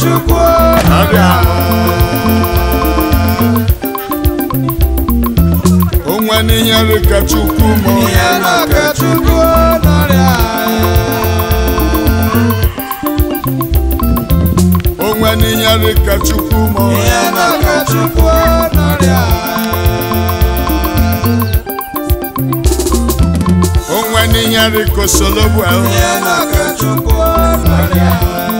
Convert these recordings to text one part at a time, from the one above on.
chukwu ọbịa onwe n'ihe dịka chukwu ma onye na-aka chukwu onwe n'ihe dịka chukwu ma onye na-aka chukwu onwe n'ihe ahụ na-aka chukwu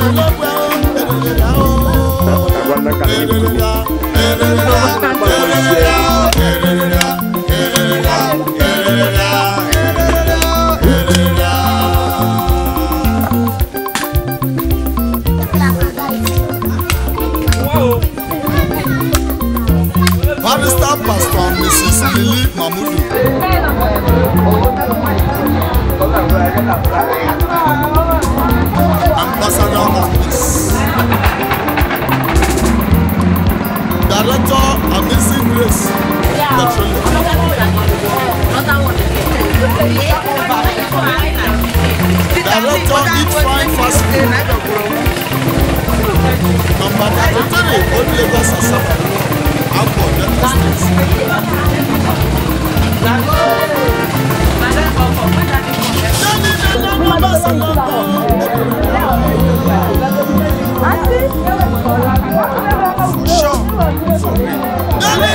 sọlọ́gbà ó ẹ̀rẹ̀dà ó Director Ifeanyi Fasiki. Nọmba Adetele Old Lagos Asaba Akpo Delta State. Sure. Sure.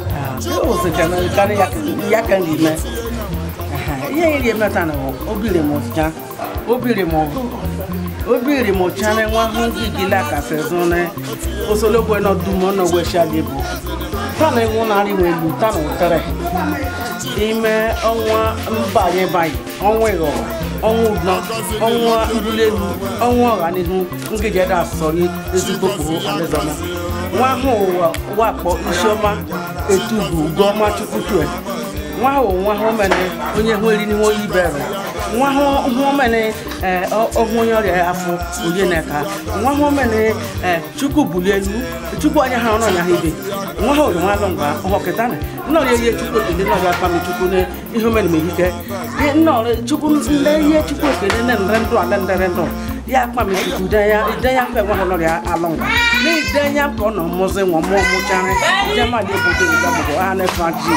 osịcha na ya ka na-eme ihe iri emeta na obiri m ọcha obiri m obiri m ọcha na nwa ndị gila kasị zụ na osologwe nọ dum ọnụ wesha bụ ta na ịnwụ narị wee lu ta na ime ọnwa mbanye banye ọnwa ịghọrọ ọnwa ụdọ ọha asọ nwa ahụ wakpo isiọma etugwu goma chukwutue nwa ahụ nwa ha omene onye hụri n'ihe oyi bere nwa hụ omene ọhụ onye ọrịa ya afọ onye na-eka nwa hụ omene chukwu bulie elu chukwu anya ha ọnụ ọnya ha ibe nwa ha oriri nwa alụ ngwa ọhọkịta na nnọrọ ihe chukwu ekele nnọrọ aka m chukwu na ihe omene m ehike nnọrọ chukwu nle ihe chukwu ekele na nre ndụ ala ndere ndụ ya kpa mi tutu da ya da ya kpa wa lori along ni da ya ko no mo se won mo mo chare je ma de ko de da mo ko ane fanti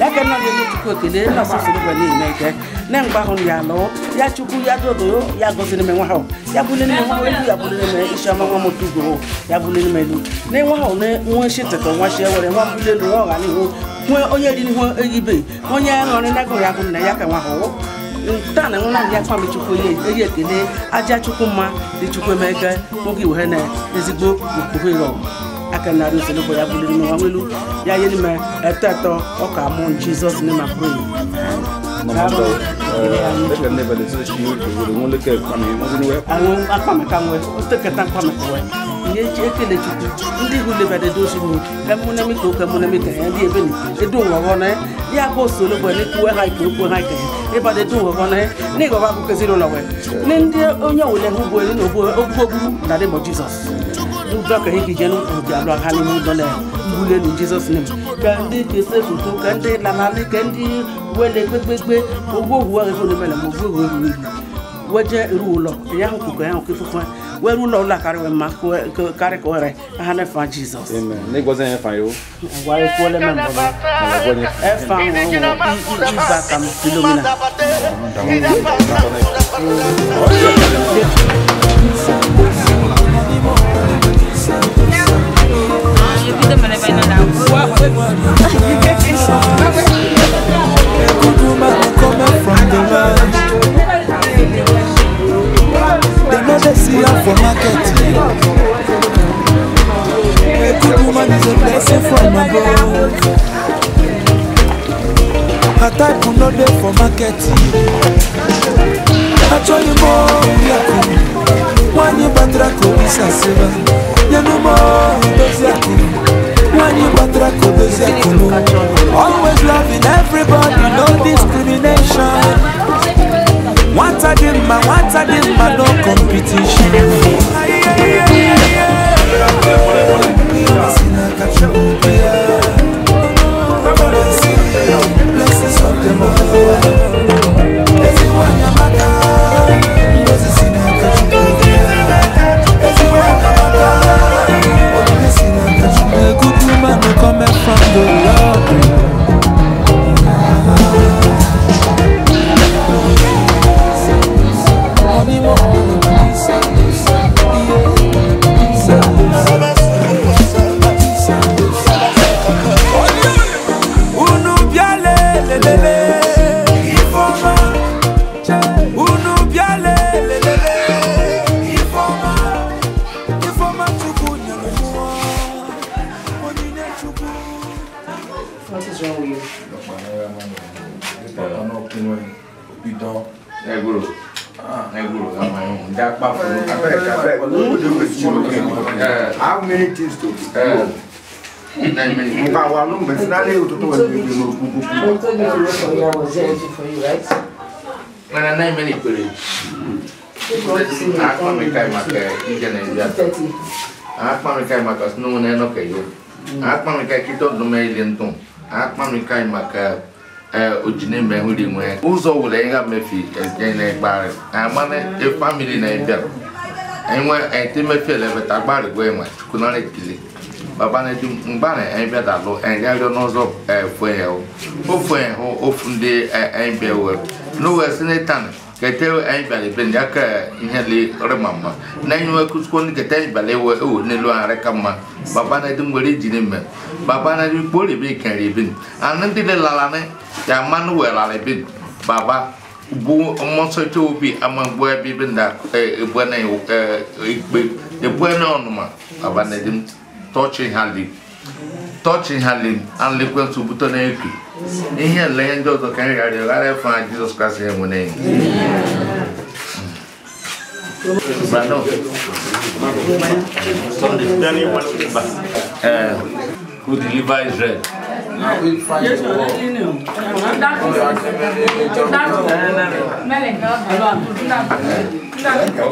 ya ke na de ni ko ke de na so so ni ni ne ke ne ngba hon ya lo ya chuku ya do do ya go se ni me wa ya bu ni me wa we ya bu ni me isha ma wa mo tu go ya bu ni me lu ne wa ho ne won se te ko wa se wo re wa bu le lu wa ga ni ho won o ye ri taa na ya kwami chukwu eyi ekele aja chukwu mma dị chukwu emeke nwoke iwe na ezigbo okpuhero aka na arụsị ya buliri n'ụwa nwelu ya ihe n'ime eto eto ọka mụ jizọs n'ime pray àwọn akpamaka nwẹ ó tẹkẹta akpamaka wẹ. ihe eji ekele chukwu ndị ihu lebada edozi m ka mụnemi ka ụka mụnemi ka ya ndị ebe ni edo nghọghọ na ya bụ osoro bụ na ekwuwe ha ka okwu ha ka ya ịbada edo nghọghọ na na ịghọghọ akụkọ ezinụlọ wee ndị ndị onye wele hụ bụ eri na ogbu ogbu na dị bụ jizọs ndị ọka ihe ije n'ụdị alụ ha n'ime ụdọ na mbuli elu jizọs nem ka ndị kese foto ka ndị lanalị ka ndị wele kpekpekpe ogbu ohu ahụ ebe olemele ma ogbu ohu ehu ihu wedze rulo eya ho kuku eya ho kuku fún ẹ la kari wẹ ma ko ẹ kari ko rẹ aha ne fa jesus. amen ne gbọ́dọ̀ yẹn fa yìí o. wa ye kó lẹ́mẹ̀ mọ́ bá ẹ fa wọn wọ i i ba kam filomina. Kuduma will come from the land. see am for market. A good woman is a blessing from above. Her type will not dey for market. you more we are coming. One year batra ko bisa seva. Yenu more dozi akini. One year batra ko dozi akini. Always loving everybody, no discrimination. Nwata dị mma, nwata dị mma, no competition. Blessings of the Lord. alone, but finally you told me you know. I told you to for you. I was there for you, right? Mana nine minutes péré. Akpa mi kai maka ije Ụzọ wụla ihe mefi na ekpari. Amane e na ebia. Enwe ete elebeta gbari gwe enwe. Kunare kili. baba na dum ngba na en bia da lo en ga do no zo e fo e o o fo e ho o fu ndi e, en bia o no we sine tan ke te en bia le ben ya ka ihe le re mama na nyu e ku sko ni ke te bia le we o ne lo ara ka ma baba na dum we ji ne me baba na dum bo le bi kan le bin anan ti le la la ne ya ma no we la le bin baba bu ọmọ sọtẹ obi ama bu ẹbi bi na ẹ ebu ẹ e, na ẹ igbe ebu ẹ na ọnụma baba na dum tọchị ha li tọchị ha li alịkwentụ buto na-ekwi ihe ele ihe ndị ọzọ ka anyị ghara ghara efe ha jizọs kraịst ya nwere enyi Who deliver Israel? Now we fight yes, the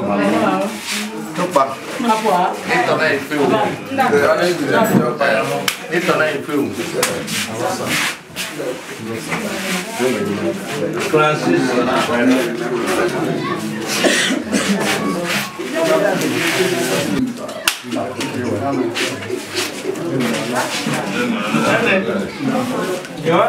war. Yes, Nu pa. Apa? Nyt on ei film. Nyt on ei film. Francis. Ja? Ja.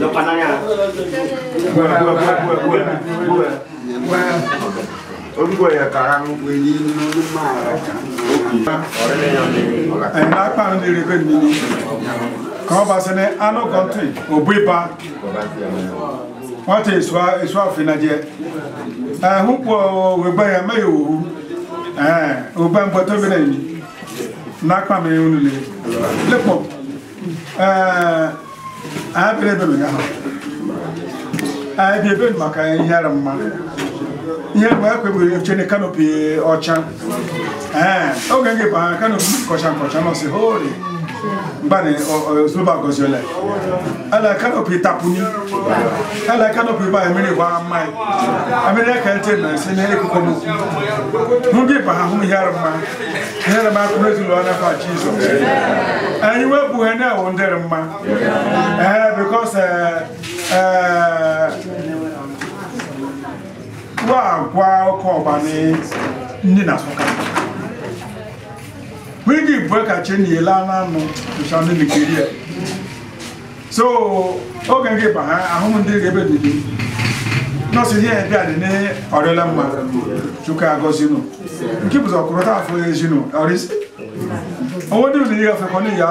Lopananya. Gue gue gue gue gue gue gue. Orúkọ yẹ kàrà ń pè ní inú máa rà kàn. Ẹ̀yìnlá pàrọ̀ ní ìrẹ́gbẹ́ mi ni. Kàn bá sẹ́ni Anú Kọ́ntì, òbí ba. Wọ́n ti èso àfinàjẹ. Ẹ̀hún pọ̀ òwègbè yẹn mẹ́yẹ̀ òwú. Ẹ̀hún ògbẹ́ ń bọ́ tóbi náà yìí. Lápá mi ń lè. Lépọ̀. anyị bịara ebe ụnyaahụ anyị bịa ebe maka ihe ara mma ihe mgbe a kwegburu oche na kanopi ọcha ee oge gị baa kanopi nkọcha nkọcha nọsị hori bani ọsọlọba gọsi ọlẹ ẹlẹ kanopi tapuni ẹlẹ kanopi ba emiri wa ama emi emiri ẹka ẹtẹ na ẹsẹ na ẹkọ kọmu mu bi ba ahum yàrá ma yàrá ma kúrò ti lọ ọ n'afọ àti mma ẹ because eh, eh, wigi bue ka na n'anụ chankirie so oge gị ba ha ahụ ndị ga didi nọọsụ ihe ebe a dị n'ọrịla mma chukwu agọzinụ nke bụzi afọ ezinụ ọrịsị owó ní o ìyá fẹ́kọ́ ní ìyá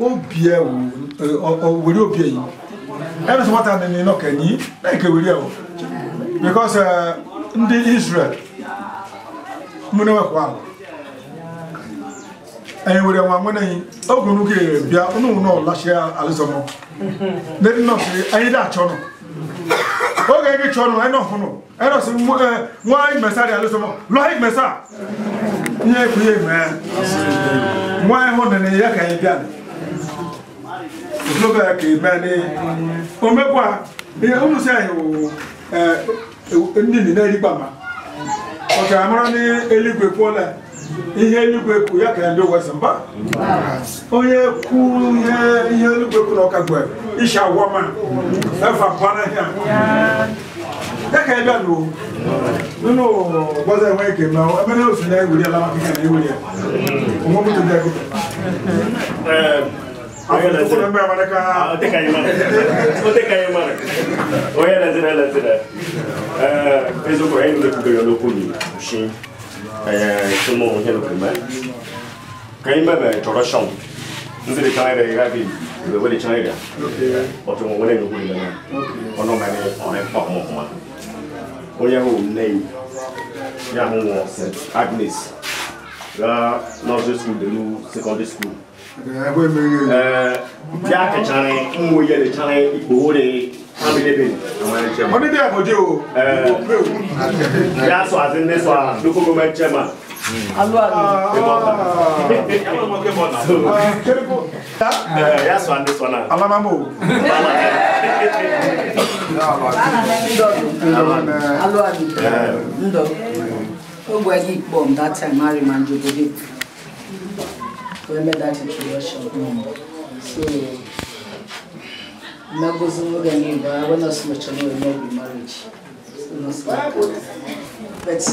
obia wo wele obia yi ɛna sɛ wata nene na ɔkanyi na ɛka wele awo because uh, ndị israel mmụna wekwa ahụ ɛyɛ wele awọn amuna yi ɔkùnrin nu kiri bia ɔnu wọn náà lahyɛ alizɔmɔ ne nɔɔsi ɛyi dɛ atsɔ no oge ɛyi tsɔ no ɛnɛ ɔfun no ɛnɛ ɔsi mu ɛ wọn ayi mɛsa de alizɔmɔ lɔ ayi mɛsa nye kuye mɛ wọn ayi hɔn nene yɛ ka bia omekwa ihe ụmụsị anyị wụ e, e, ndị na-erikpa ma ihe eluigwe kwu ya ka ndị wesa mba onye kwu ihe eluigwe kwu na ọka gwe ma pana ya ya ka ebe nụ nínú gbọ́dọ̀ ẹ̀wọ̀n èké ma ọ ẹgbẹ́ náà oṣù náà ewúrẹ́ ya náà ya ọmọ mọ́tò dẹ́kọ̀. oyelazira lazira ezoko ayelukugeyo lokuni ushin tumo helokuma kaimbebe toroshon nziri kanere gabi wele chanera oto mo wele lokuni lana ono mane one pa mo kuma oyaho nei yaho agnes la notre school de nous secondary school tí a kẹ̀ can n wo yẹlẹ de family bɛ yen. mo ní dé àmọ́jé o. a sọ àti ne sọ a lóko bó ma jẹ ma. alo alo. e bọ ta. yàrá mo kẹ́ bọ̀ náà. kéréko. yà sọ àti dé we made that introduction. Mm. So, naguze umwuga niba abona sumaca niwe maybe marriage. So, not like But,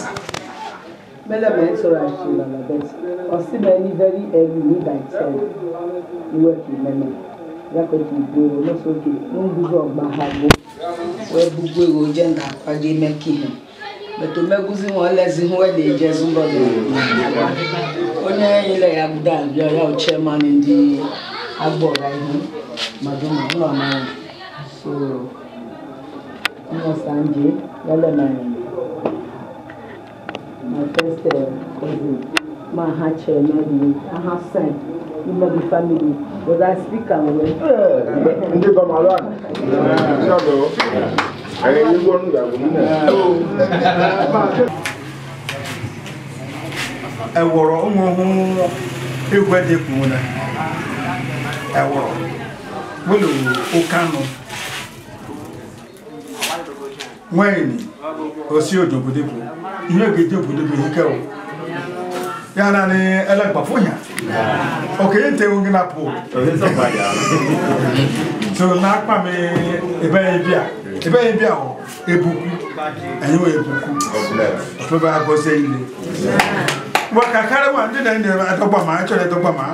mela mentora ashila na bet. Osimeni very early mid by 10. You work in meme. Yako kigbero, no so ki. Mungu zo gbahago. We bugwe go jenda kwa jeme kihem. etu mmegwuzi nwa elezi na ejezi mbọdụ onye nyere ya gbuda bịa ya ochie mana ndị agbọra ihu mmadụ ma ụlọ so ụmụ you yellow man my first ma ha chere mebi aha sen imebi family but i speak am àyè ní gbọ́nù ìyàwó nínú ẹ̀. ẹ̀wọ̀rọ̀ ńwọ̀nwọ̀n egwu ẹ̀dẹ́kùn wọn ẹ̀wọ̀rọ̀ wọ́lọ̀ ọ̀kánù nwẹ́yìnì òsì òdò òbòdìbò ihe ògèdè òbòdìbò ihe kẹwọ́ ya na ni ọkẹ yìí tẹ ogun náà pọ̀ so n'akpa mi ebe ya bien ebe yi bia hɔ ebuku ɛnyɛ wɔ ebuku ɔbɛbɛ akɔsɛ yi le wakakare wa ndi nani atɔgbama atsɔlɛ tɔgbama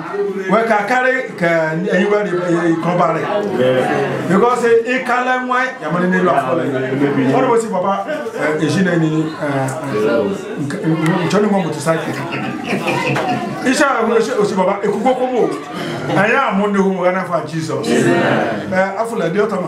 wakakare ka anyiwa de kɔnbare because ikala ŋwa yamani ne lɔ afɔ lɛ ɔlɔ wo si papa ezi nani ntsɔni ŋɔ mutu sa kɛ isa osi papa ekugbo kobo ayi amu ne wo mo kana fa jesus ɛ afɔlɛ di ɔtɔma.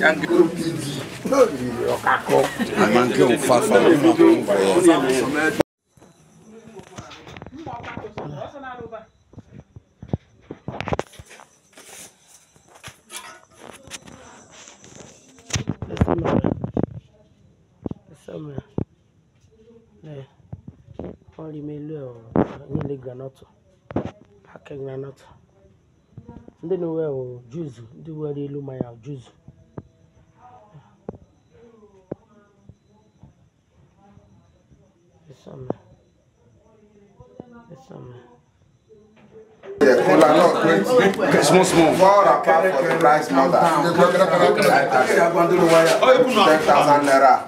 yanke ọkakọ amanke ofafa ọfẹ. Ọrịa ime ilu ọ̀ nílé granọtù, akẹ́ granọtù. ndị juzu ndị were ilu juzu the price mother. Ten thousand naira.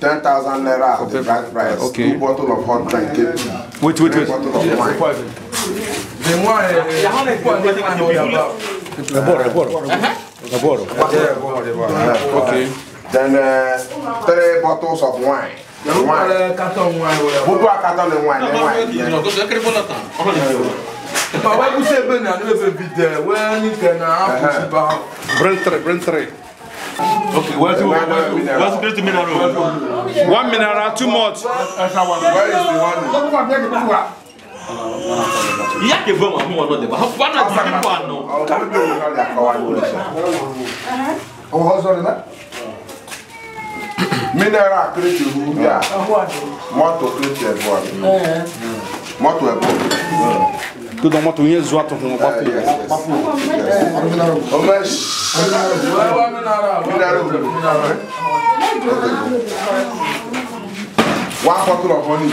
Ten thousand naira. The right price. Two bottle of hot Wait, wait, wait. The more Reboro, reboro. Reboro. Okay. Then uh, three bottles of wine. Gbogbo akatọ le wine le wine. Bàbá kú sè bẹ́ẹ̀ ni àná bẹ́ẹ̀ bi dẹ̀ wẹ́ẹ́ ní kẹ̀nà àkùsí bá. Brentry Brentry. Okay, where's the where's the mineral? One mineral too much. Il y a que vraiment nous on a des baffes. Pas notre vie quoi non. On va se là. Minéral créé tu vous bien. Moto créé tu es Moto est bon. Que dans moto yẹn zuwa tun fun wa papi. Papi. O mẹ si. Minéral. Minéral. Wa kọtun ọfọ ni.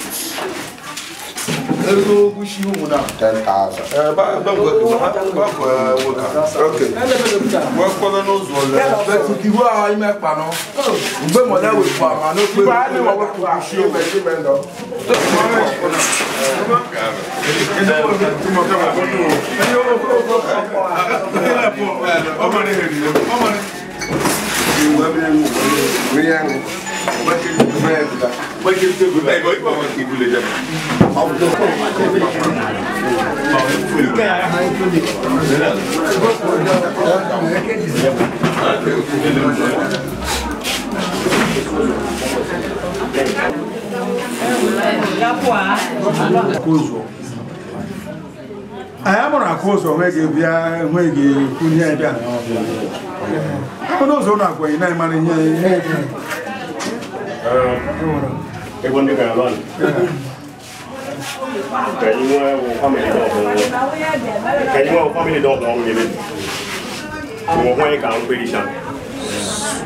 ego gushi mu na 10000 eh ba ba go do ba ba go wo ka okay wo ko na no zo le be ku ki wa i me pa no gbe mo na we pa ma no pe ba ni wo ku gushi o be ti me ndo to ma me ko na e da wo ti mo ka ma ko to e yo ko ko ko o ma ni he ni o ma ni ni wa bi ni mo ni ya ni ba ti me da Moi, je te vous avez pas moi qui voulait jamais. anyị mụrụ akụ ụzọ nweghị bịa nweghị ekwu nye bịa ọ bụ n'ụzọ ụlọ akwenye na-emara ihe ihe Ibon di Melbourne. Kayaknya gue mau family dog dong. Kayaknya gue family dog dong gitu. Gue mau ikan gue di sana.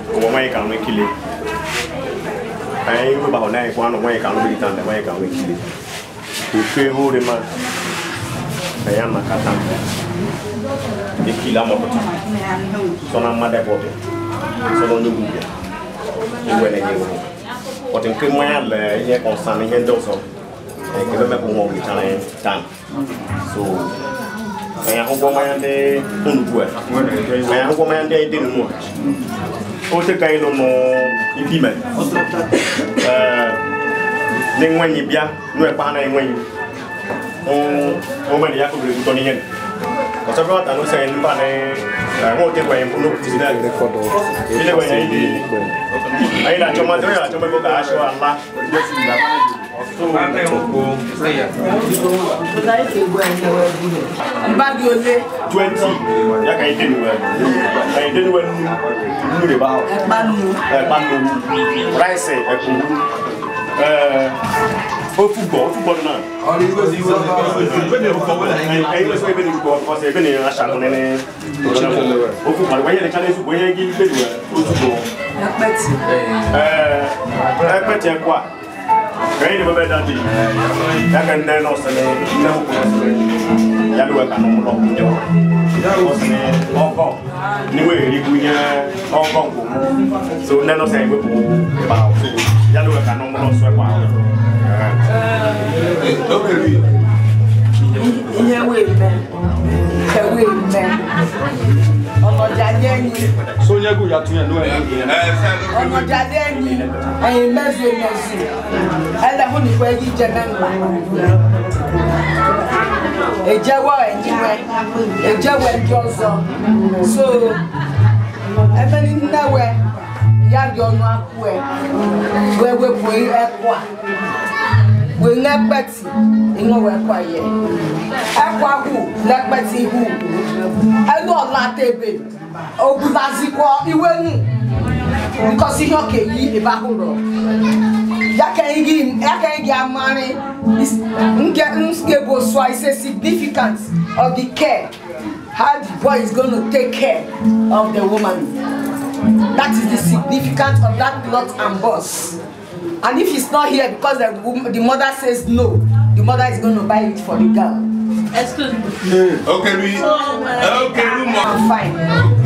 Gue mau ikan gue kili. Kayaknya gue bawa naik gue mau ikan gue di sana, mau ikan gue kili. Tujuh ribu lima. Kayaknya makatan. Ikila mau tuh. Soalnya mana deh bodoh. Soalnya nunggu ya. Gue lagi nunggu. 我听哥妈来一些公司那些都说，哎，哥们不忙，他来干，所以，哎呀，我哥妈的工作，哎呀，我哥妈的一点么，我这该弄么一批没，呃，另外一边，另外把那另外，我我们的也不是做那些，我这边但是现在把那。ngotemba yemfunokutiziaailachomaoyalachomaikokaashoala Báàgì olé. Twenty yà kà ìdè nìwẹ̀ kà ìdè nìwẹ̀ nínú rẹ̀ bá wọ̀. Ẹ̀pá nù. Ẹ̀pá nù. Ráìsì ẹ̀kú. Oh, voetbal, voetbal dan. Oh, die was die was. Ik ben er voetbal wel. Hij was wel bij de voetbal. Was hij ben er aan schakel en eh. Oh, voetbal. Waar je de challenge, waar je die ben je. Voetbal. Ja, met. Eh, eh, met je qua. Kan je me bij dat die? Ja, kan je nou staan? Ja, hoe? Ja, doe ik aan hem nog. Ja, was een Hong Kong. Nu weer die goeie Hong Kong. Zo, net als hij weer. Ja, doe ik aan hem nog zo qua lóbìnrin. ìyẹn wò mẹ ẹ wò mẹ ọmọdé adé ni. sóyẹ́gùn yàtọ̀ yẹn ló ẹ̀. ọmọdé adé ni ẹ̀yin mẹ́fẹ̀ẹ́ mẹ́sì ẹlẹ́hùn nìkan ẹ̀yìn jẹ mẹ́mbà. èjẹwọ ẹ̀yìnwẹ èjẹwọ ẹ̀jọ ọ̀zọ so ẹ̀fẹ́ ní nnẹ́wẹ̀ yá di ọ̀nà akú ẹ̀ wẹ́wẹ́ bu ẹ̀kọ́ a wenye gbɛti ŋun wɛ kɔ yɛ ɛkɔ ahu lɛ gbɛti hu ɛnu ɔna tebe ogunazi kɔ iwe nu nkɔsi yɔ keyi eba hurɔ yakɛyigi yakɛyigi amari nke nkebo soa is a significant of the care how the boy is going to take care of the woman that is the significance of that cloth and boss and if he's not here because the, the mother says no the mother is going to buy it for the girl Excuse me. Yeah. Okay, we. okay, rumor. I'm fine.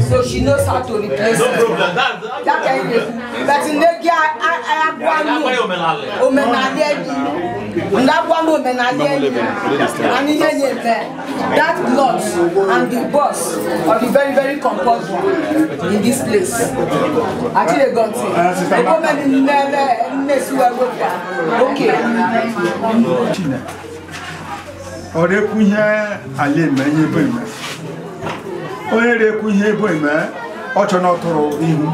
So she knows how to replace. No problem. That that. That kind of. But in the guy, I I have one. Omenale. Ndagwamu omenale. And in any event, that lot and the boss are the very very composed one in this place. Actually, got it. The woman never never Okay. ọ rekwu ihe ala eme ihe ebe eme onye rekwu ihe ebe eme ọ chọ na ihu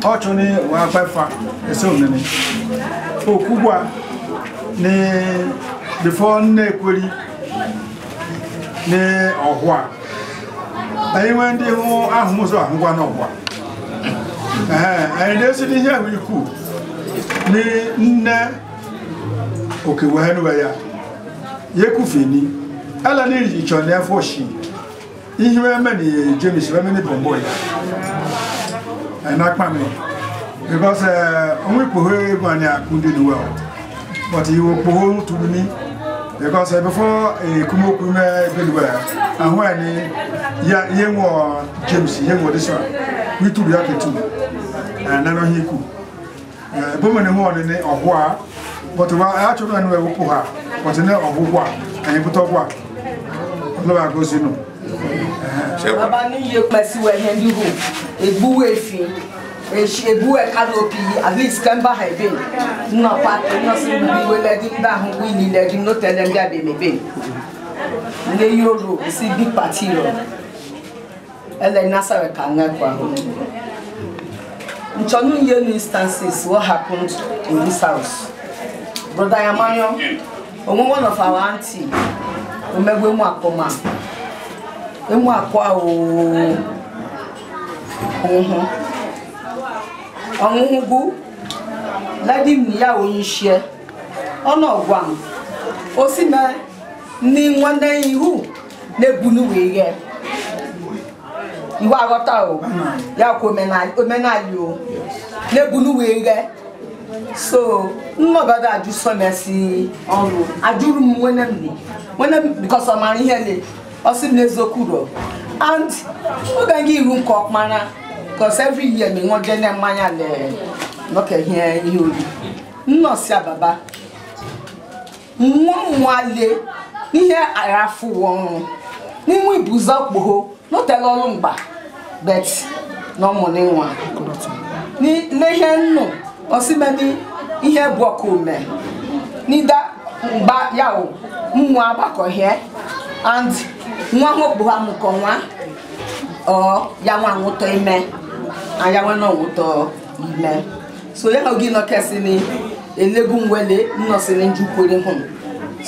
ọ chọ na wa gbafa ese omene okwugwa na bifo nne ekweri na ọhụa anyị nwee ndị hụ ahụ ahụgwa n'ọgwa anyị na-esi n'ihe ahụ ikwu nne okewe ha ya yekufeni ala ni ichone afọ shi ihe eme ni james eme ni bombo ya ena kpami because onwe kpohe ego anyị akụndị n'uwe but iwe kpohe to me because before ekumokwu mee beluwe ahụ anyị ya ihe nwụọ james ihe nwụọ dịsọ wituru ya and na nọhịa ikwu ebe o mere hụ ọnịnị ọhụa but wa ya churu anu ewu ku ha but ne ogwugwa anyi butogwa lo wa gozi nu eh baba ni ye pesi we hen di hu egbu we fi e shi egbu e canopy at least kan ba ha be na pa no I bi we le di da hu wi ni le di no tell them that be me be ne yoro si big party ro ele nasawe kan na kwa hu Nchonu ye instances what happened in this house Brother Yamanyo, onwe one of our auntie, omegwe akụ akpọma, emu akụ ooo, ọnwụhụ, ọnwụhụ bụ lady m ya onye ichie, ọnụ ọgwa osimiri o ndị nwanne ya ihu na-ebunu wee ihe. Ihu aghọta o, ya kwa omenala o, na-ebunu wee ihe. so mma bada aju so mesi ọrụ ajụrụ m nwene m nwene m bikọs ọ mara ihe le ọ kudo, and n'eziokwu rọ and oge anyị iru nke ọkpara bikọs evri ye ma enwe jene mmanya le nọka ihe ihe ori nnọsi ababa nwa nwa le n'ihe arafu ọrụ n'inwe ibuzọ kpoho n'otela ọrụ no money one. ọmụ n'ịnwa n'ihe nnụ osimeni ihe bụ ọkụme n'ịda mgba ya wụ mmụọ agbakọhie and nwa nwokpo ha mụkọ nwa ọ ya nwa nwụtọ ime ya nwa nọ nwụtọ ime so ya oge nọkesi ni elegu mwele nnọsịrị njukwere hụ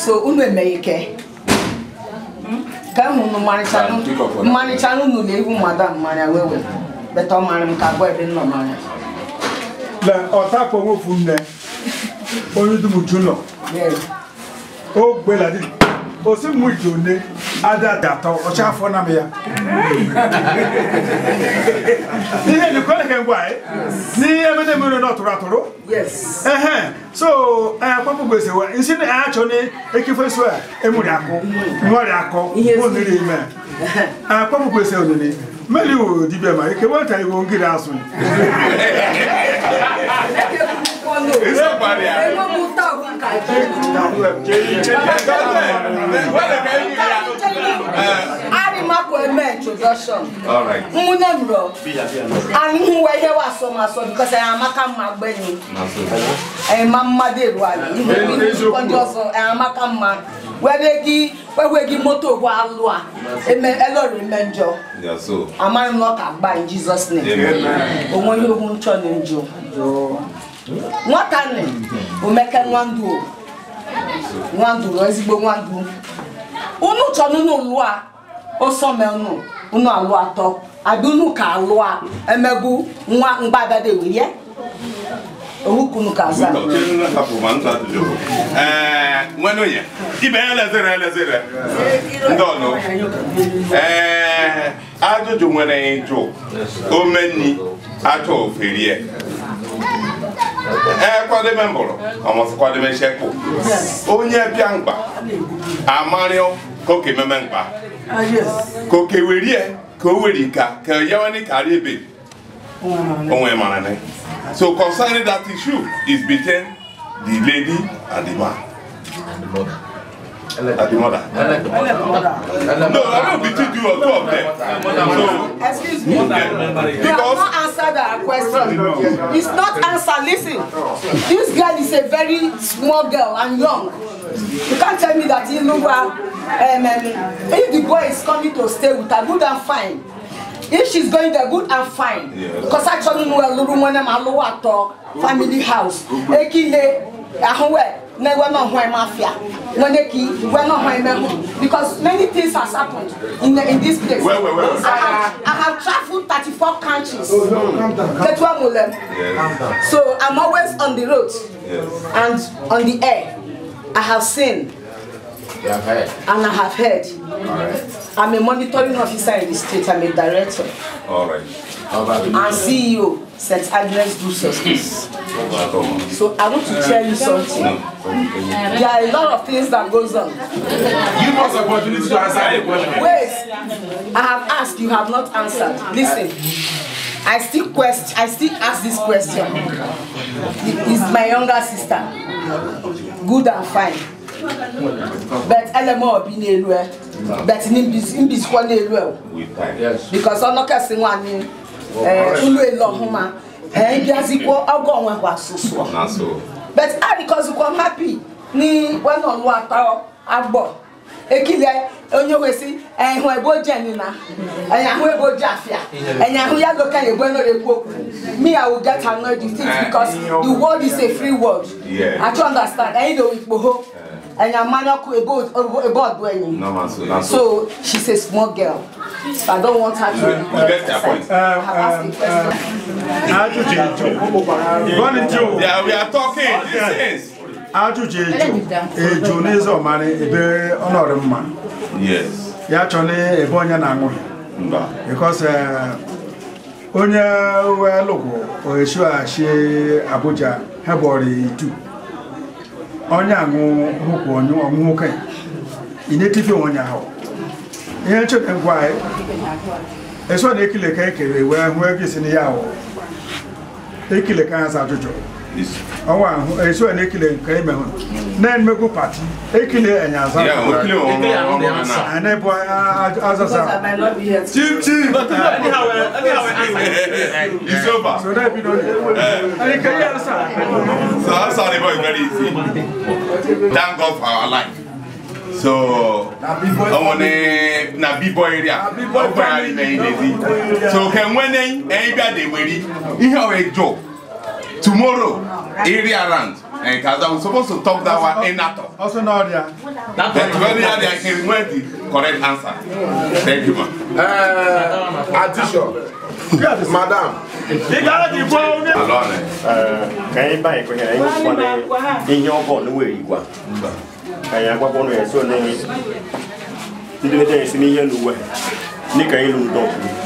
so unu emeghị ike ka unu mmarịcha unu na ihu madam mmanya wewe beta ọ mara m ka agwa ebe nnọ mmanya na ọtapụ onwe ofu nne onye dum uju nọ o gbela di osi mu ije one ada data ọcha afọ na m ya ihe dị kwere ka ngwa n'ihe ebe na-emere na ọtụrụ atụrụ ehe so akwapụ gbese wa isi na ya achọ na ekefesu a emuri akụ nwere akọ onye ime akwapụ gbese onene meli o di bɛɛ ma i kɛ bɔ ta i ko n kiri a sun. Ise bari a. Ego mu ta kun ka ji. Jeli jeli jeli jeli jeli jeli Mmaku eme introduction. Nwunye m rọ. a hụwa ihe wa asọmasọ bikọs mma gbenyi. Anyị mmadụ eru ala. Ihe ndị ọzọ mma. Were gị wewe gị moto bụ alụ a eme elori njọ. Amaghị m gba in Jesus name. O nweghị nchọ njọ. Nwata n'ụlọ a o somenu unu alụ atọ abịa unu ka alụ a emegbu nwa mgbadada ewulie owukunu ka aza nwenye ibe ya lezere elezere ndị ọnụ ee ajụjụ nwere ịjụ omenyi atụ oferie ee kwadebe mbụrụ ọmụsị kwadebe shekpụ onye bịa mkpa amarịọ ka oke meme mkpa Ah, kò kèwèrí ẹ kò wèrè ka kò yẹwọ ní kárí ebè ohun ẹ mara ní. so concerning that issue is between the lady and the man at the mother. No, I don't between you or two of them. So, Excuse me. Yeah. You have not answered our question. It's not answer. Listen, this girl is a very small girl and young. You can't tell me that Inuwa, um, um, if the boy is coming to stay with her, good and fine. If she's going there, good and fine. Because yeah. actually, we are living in a family house. Ekile, Ahunwe, na we no hwan mafia We they ki we no hwan memu because many things has happened in the, in this place well, well, well. I, have, I have traveled 34 countries oh, no. calm down, so i'm always on the road yes. and on the air i have seen Heard. And I have heard. Right. I'm a monitoring officer in the state. I'm a director. All right. And CEO, St. Agnes Do Justice. So I want to tell you something. There are a lot of things that goes on. Give us opportunity to answer the question. Wait. I have asked, you have not answered. Listen. I still quest I still ask this question. Is my younger sister good and fine? bet eleme obi n'elu e bet mbizikwa n'elu e because ọnọkesi nwanyị ụlọ elu ọhụma bịazikwo ọgọ onwekwa asụsụ bet adịkọzikwa m hapi n'wenọlụ atọ agbọ ekile onye wesi ehun ebo jeni na eya eh, hu ebo jafia eya eh, hu ya loka ye ebo re ku me i will get annoyed with it because the world is a free world yeah. i don't understand i know it and her manual could about doing no, so, she is a small girl. So I don't want her to. be You get your point. Um, um, yeah, we are talking. This is. ajụjụ eju eju n'ịzụ ọmara ebe ọ nọrọ mma ya chọla ebe onye na-aṅụghị because onye wee lụgwụ oeshuashi Abuja hebori itu onye anwụnwoke nwoke na-etife onwe onye ahụ ihe chede ngwa anyị eso na ekile ka ekere wee hụ ego isi na ya ahụ ekile ka ha za ajụjụ ọwọ ahụ esi ọ na-ekele nke ime ha na-emegwu pati ekele enyaza anịbụ azasa chip chip so that be not eh. and can you answer so answer the boy very easy thank God our life so ọmọ ní na bíbọ eré a ọgbà yàrá ìmẹ̀yìn lè di so kẹ̀wé ní ẹ̀yìn bí adèwé rí ihe ọ̀ ẹ̀jọ̀ tomorrow area round and kaza we suppose to talk that one enato also na ọrịa but when you are there you can wear the correct answer thank you ma. Uh, addition madam. ìgbàlá ti bọ́ ọ́ ní. alọ́ọ̀nẹ. kẹ́yìn báyìí kò yẹ ẹ̀yin fún ẹ ìyẹn ọgbọ̀n ní wèrè wa ẹ̀yin agbábọ́ọ̀lù ẹ̀ sọ ní ìdílé tẹ̀yìn sí ní yẹ́lò wẹ̀ ní kẹ́yìn ló ń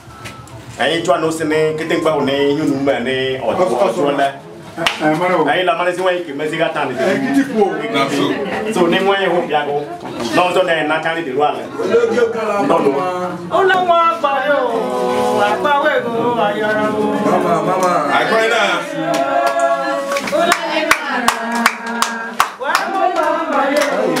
ɛyin tsɔ anu sini ketekpawo ni nyɔnu mɛ ni ɔtɔ lɛ ayi la malesi wɛnyi kɛmɛ se ka tan de do so ni ŋɔnyi ho biago lɔnzɔn na yɛ nakali de do alɛ lɔnu. olówó agbáyé o ayọ̀rọ̀ mama mama agbáyé náà. olówó agbáyé o.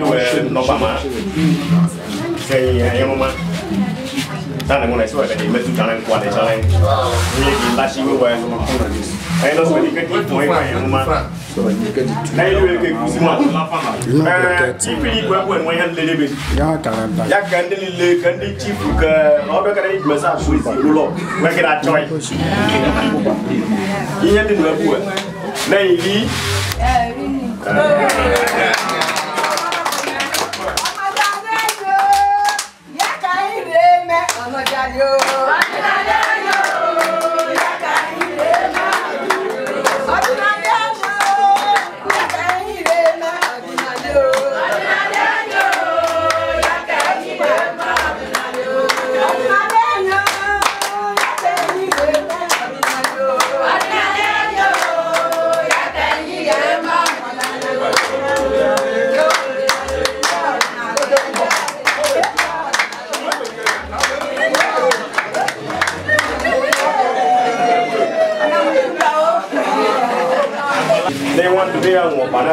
wɛ nɔba ma sɛ ɛyɛ mama tana kuna isiwa kadi metu tana kwa le chale ni ki bashi we wa no kuna ni ai no sori ke ti moi mai uma na ile ke kusi ma la pana eh ti pili kwa kwa moi han lele be ya karanda ya kande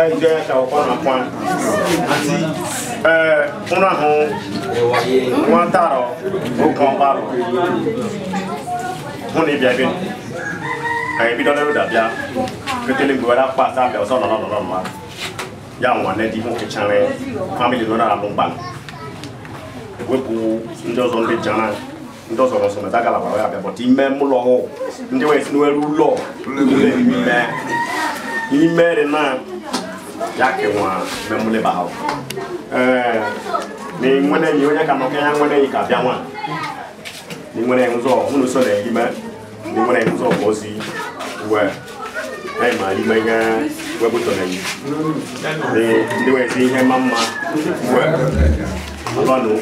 ɛdze ɛwɔkɔnɔ kwan ati ɛɛ kuna ho wọn taarɔ o kan baarɔ ho ni biabi no ɛyɛ bi dɔlɛ do dabia kekele gbe wɛrɛ akpa asa bɛ ɔsɔ nɔnɔ nɔnɔ ma ya wọn nɛ di ho ketsɛn lɛ famili nɔnɔ la nu gban wepo ndɔzɔ ndɛ dzana ntɔ sɔrɔ sɔrɔ daga la wàwé abɛ bɔtɔ imɛ mu lɔ o ntɛ wɛ sinu ɛlu lɔ imɛ imɛ de náà. yake wa memule bahaw eh ni ngwene ni onya kama kenya ngwene ikabia nwa ni ngwene nzo unu so na yime ni ngwene nzo bozi we ai ma yime ga we buto na yi ni ndi we si ihe mamma we alonu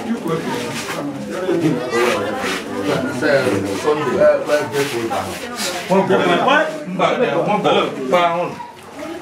Sunday. What? What? What? What? What? What? What? What?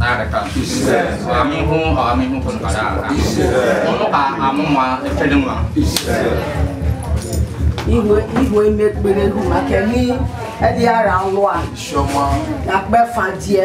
nareka amihu amihu kunkaraka onuka amuma efelinwa igwe imekpere hu maka ni ɛdi ara nwa na kpɛ fa diɛ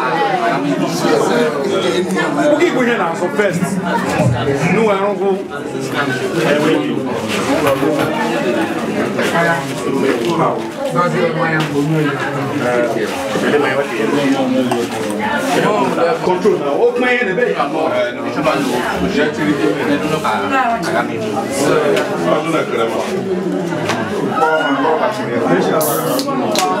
Oge igwe ihe na-asọ first n'ụwa arụgụ enweghị Control now. Open the bed. Sir, I don't know.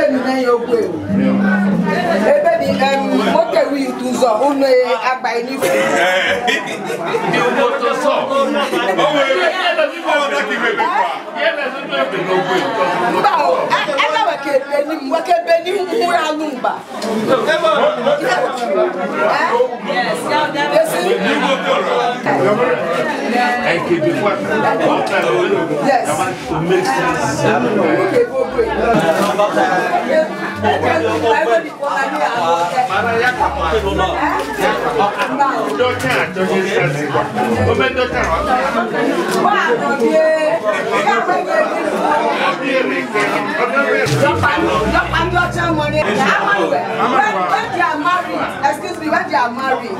ne yewo o ebe bi moto wi tu zɔ unu agba yi ni fo bawo ɛbɛ wɛ kebeni mu wɛ kebeni mu ya nu ba. And keep it flat. Yes. It makes sense. Okay, go quick. Wow. Yeah. Your family, your family, your child money. They When, they are married, excuse me, when they are married, and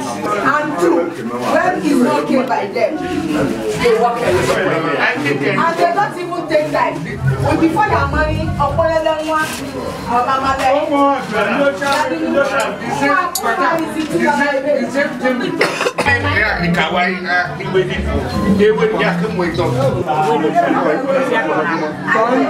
two, when is not came by them, they walk And they don't even take time. But before they are Oh my God!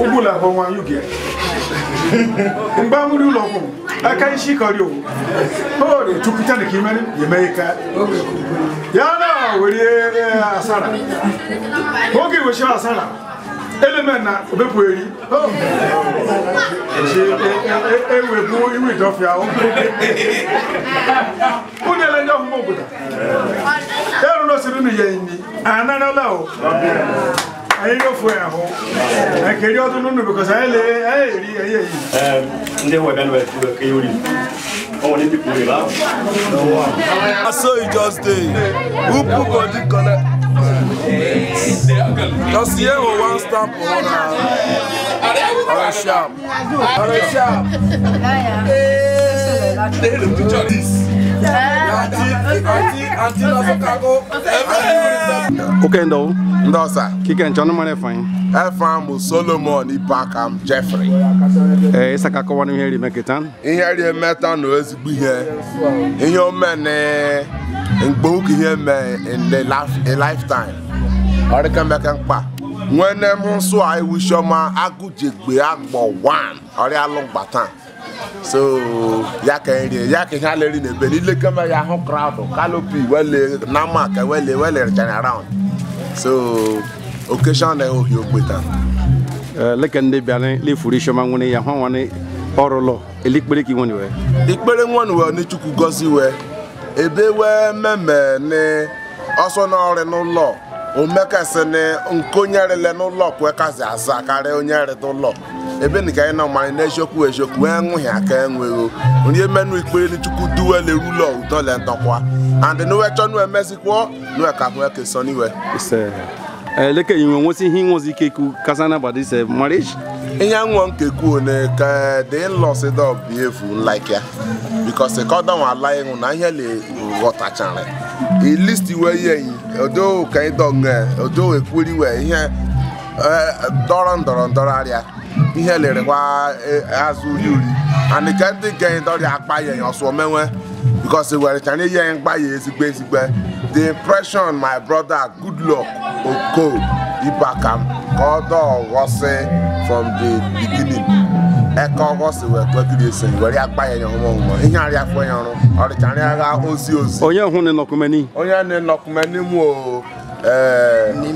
Ubula bụ nwa yuge mgbe nwere ụlọ ọgwụ aka isi kọrị owu ore tuputa dị ka imere eme ya na were eh, asara oge asara element na obepu eri ṣe ewe bu iwe ìdọ́fẹ́ àwọn kúndẹ̀lẹ̀ ẹjọ́ fún òkúta ẹrù ló sì nínú yẹn ni ànánálà o ayé yóò fún ẹ̀ hó ẹ̀kẹ́rí ọdún nínú bìkọ́sì ayé lè rí ẹyẹ yìí. ndé wọ̀ dánú ẹ̀ fúlọ̀ kéyórì. I saw you just there. Who put body connect? Just here or one stamp or one or a sharp. yeah. a sharp. They look this. Oke Ndowu ndị ọsa Kike Nche ọnụ mara efe anyị efe bụ Solomon Ibakam Jeffrey ee eh, ịsa ka kọwara ihe meketa ihe rie meta na ezigbo ihe ihe omene mgbe ụka ihe in a lifetime ọ dịka mkpa nwene m nsụ a iwu chiọma agụjegbe agbọ so ya nri e ya ka ihe aleri na ebe n'ile kama ya hụ crowd kalopi wele na maka wele wele richara round so occasion na ohi ogbeta eh, leke ndị bịara lefuru isioma nwere ya hụ nwanne ọrụ lọ elikpere ka nwere wee ikpere nwere wee n'echukwu gozi wee ebe wee mmemme n'ọsọ n'ọrụ n'ụlọ omekasị nkonyerele n'ụlọ kwekasị aza karịa onye rịta ụlọ ebe na ka anyị na-amanye n'eziokwu eziokwu wee ṅụghị aka enweghị onye menu ikpere chukwu duwele rulo udole ntọkwa and n'uwe chọ n'uwe mezikwuo n'uwe ka ahụ eke sọ n'iwe eleke e, nwesị ihe inwezi ike kasana gbada ise ihe nwụọ nke kwuo one ka the in-laws dog ya ala na ihe le ghọtachara yi odo ndọrọ e, ndọrọ ndọrọ arịa ihe lere kwa e, azụ uri uri and nke ndị genye dọrịa akpa ya ya ọsọ menwe because were chanye ya mkpa ya ezigbo ezigbo the impression my brother good luck oko ibakam ka ọ dọọ ghọsị from the beginning eke ọghọsị wee kwegiri ese were akpa ya ya ọmụ ọmụ ihe arịa afọ ya ọrụ ọrịchara ya gha ozi ozi onye hụ na nọkumeni onye na nọkumeni mụ o ee e,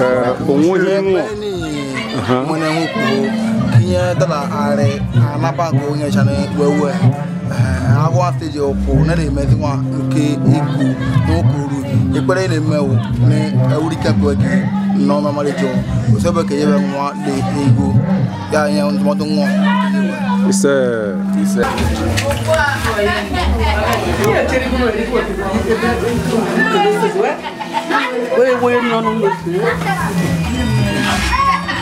e. onwe ihe nwụọ mwene huku kinya dala are anaba go nya chane wewe eh, agwa afeje opo na le mezi wa nke iku no kuru ipere mewo ni awurika ko ki no ma mari jo o sebe ke yebe nwa le ego ya nya ntmo to ise ise Wait, wait, no, no, no.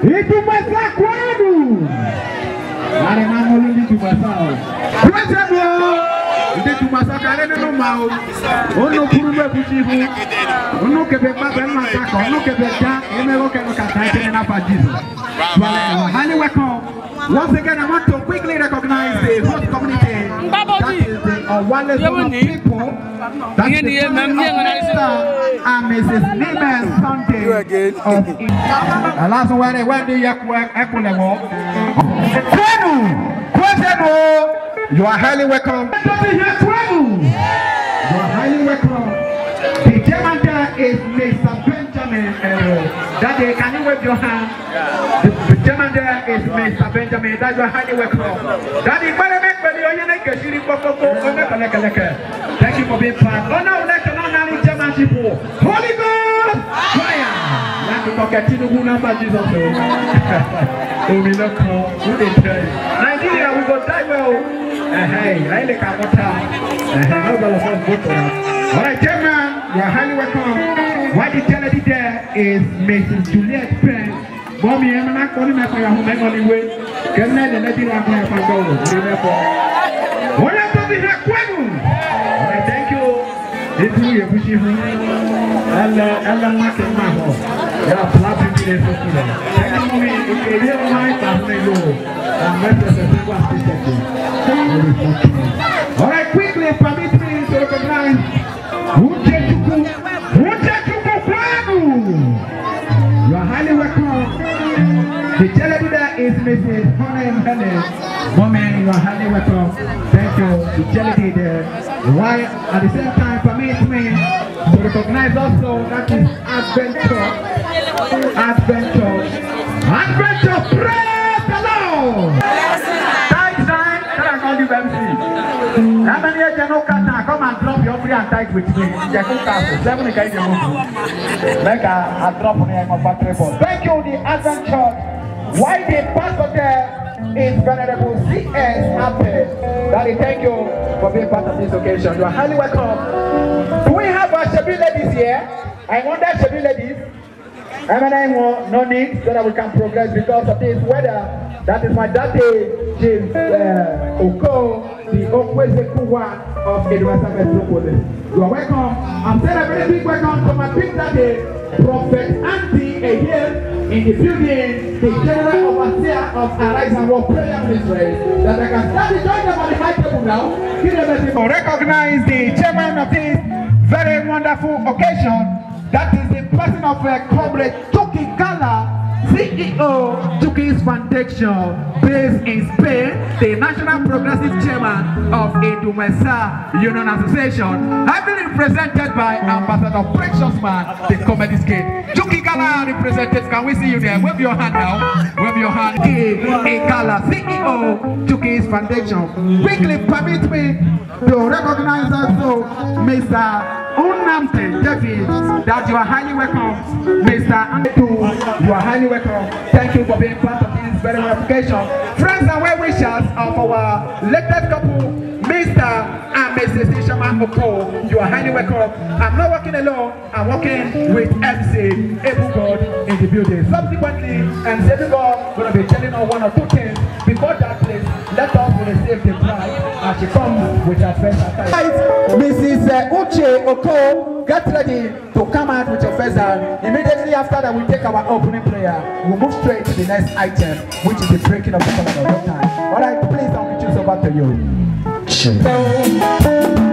Itu masa kuadu. Arema nguling di masa. Kuasa dia. nti tumasakare nínú ma o onu kuru bẹ kusi hu onu kẹfẹ gba bẹ nínú ata kẹfẹ ja emero kẹnu kata ẹkẹ nínú afa jesus wàlẹ wà highly welcome once again i want to quickly recognize the host community that is the ọwale zone of people that is the family of minister and mrs nimel sunday of alasun wẹrẹ wẹrẹ ẹkulẹ wọ. kwenu kwesenu. You are highly welcome. You are highly welcome. The chairman there is Mr. Benjamin Daddy, can you wave your hand? The, chairman there is Mr. Benjamin. That you are highly welcome. That is very big for the Thank you for being part. Oh no, let the non chairmanship. Holy God! Fire! the number Jesus. Oh, Nigeria, we go die well. Riley Kamota, Nobel of gentlemen, you are highly welcome. What you tell there is Mrs. Juliet Mommy, I'm not calling my fire home anyway. Can I let you have my phone? Remember, what happened to the Quenu? Thank you. This is your pushing home. You are flapping me for you. Thank you, mommy. you hear my family, you are better than people. Alright, quickly, to You are highly welcome. The Mrs. Honey Woman, you are highly welcome. Thank you, the Why, at the same time, recognize also that is Adventure. Adventure. Adventure, free tight with me njẹkun kaaso seven ka ẹjẹ mo dùn mẹka adrop ní ẹgbẹ battery ball. thank you the advent church why the pastor there is venerable cs happy daddy thank you for being part of this occasion you are highly welcome do we have our shebi ladies here i wonder shebi ladies eminem won no need so that we can progress because of this weather that is my daddy james uh, okoo the Okweze Kuwa of Edwasa Metropolis. You are welcome. I'm saying a very big welcome to my big daddy, Prophet Andy Ehil, in the building, the general overseer of Arise and War Prayer Ministry. That I can start to join them on the high table now. Give them a Recognize the chairman of this very wonderful occasion. That is the person of uh, Comrade Tuki Kala. CEO Tukis Foundation, based in Spain, the National Progressive Chairman of Edumesa Union Association, heavily represented by Ambassador Precious Man, the Comedy Skate. Tuki Gala represented, can we see you there? Wave your hand now. Wave your hand. Ekala, CEO Tukis Foundation. Quickly permit me to recognize also Mr. Unnamte David, that you are highly welcome, Mr. Andu. You are highly welcome. Thank you for being part of this very application. Friends and well wishers of our latest couple, Mr. and Mrs. Ishama Oko. You are highly welcome. I'm not working alone. I'm working with MC Able God in the building. Subsequently, MC Able God going to be telling us one or two things. Before that, please let us receive the prize as she comes with her first attack. Mrs. Uche Oko, get ready to come out with your first hand. Immediately after that, we take our opening prayer. We move straight to the next item, which is the breaking of the covenant of time. All right, please, I'll choose over to you. Sure.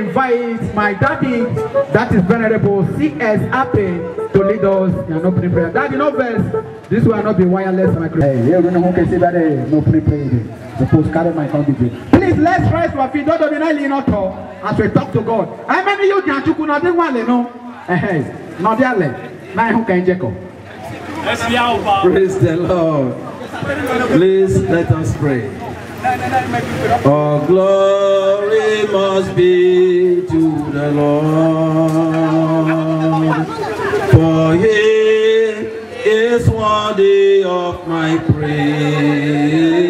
invite my daddy, that is Venerable C.S. Ape, to lead us in an opening prayer. Daddy, no verse. This will not be wireless microphone. Hey, you don't know who can say that no prayer. my candidate. Please, let's rise to our feet. Don't deny lean all as we talk to God. How many you can chuku na de wale no? Eh, no de ale. Na who can jeko? Praise the Lord. Please let us pray. All glory must be to the Lord, for he is worthy of my praise.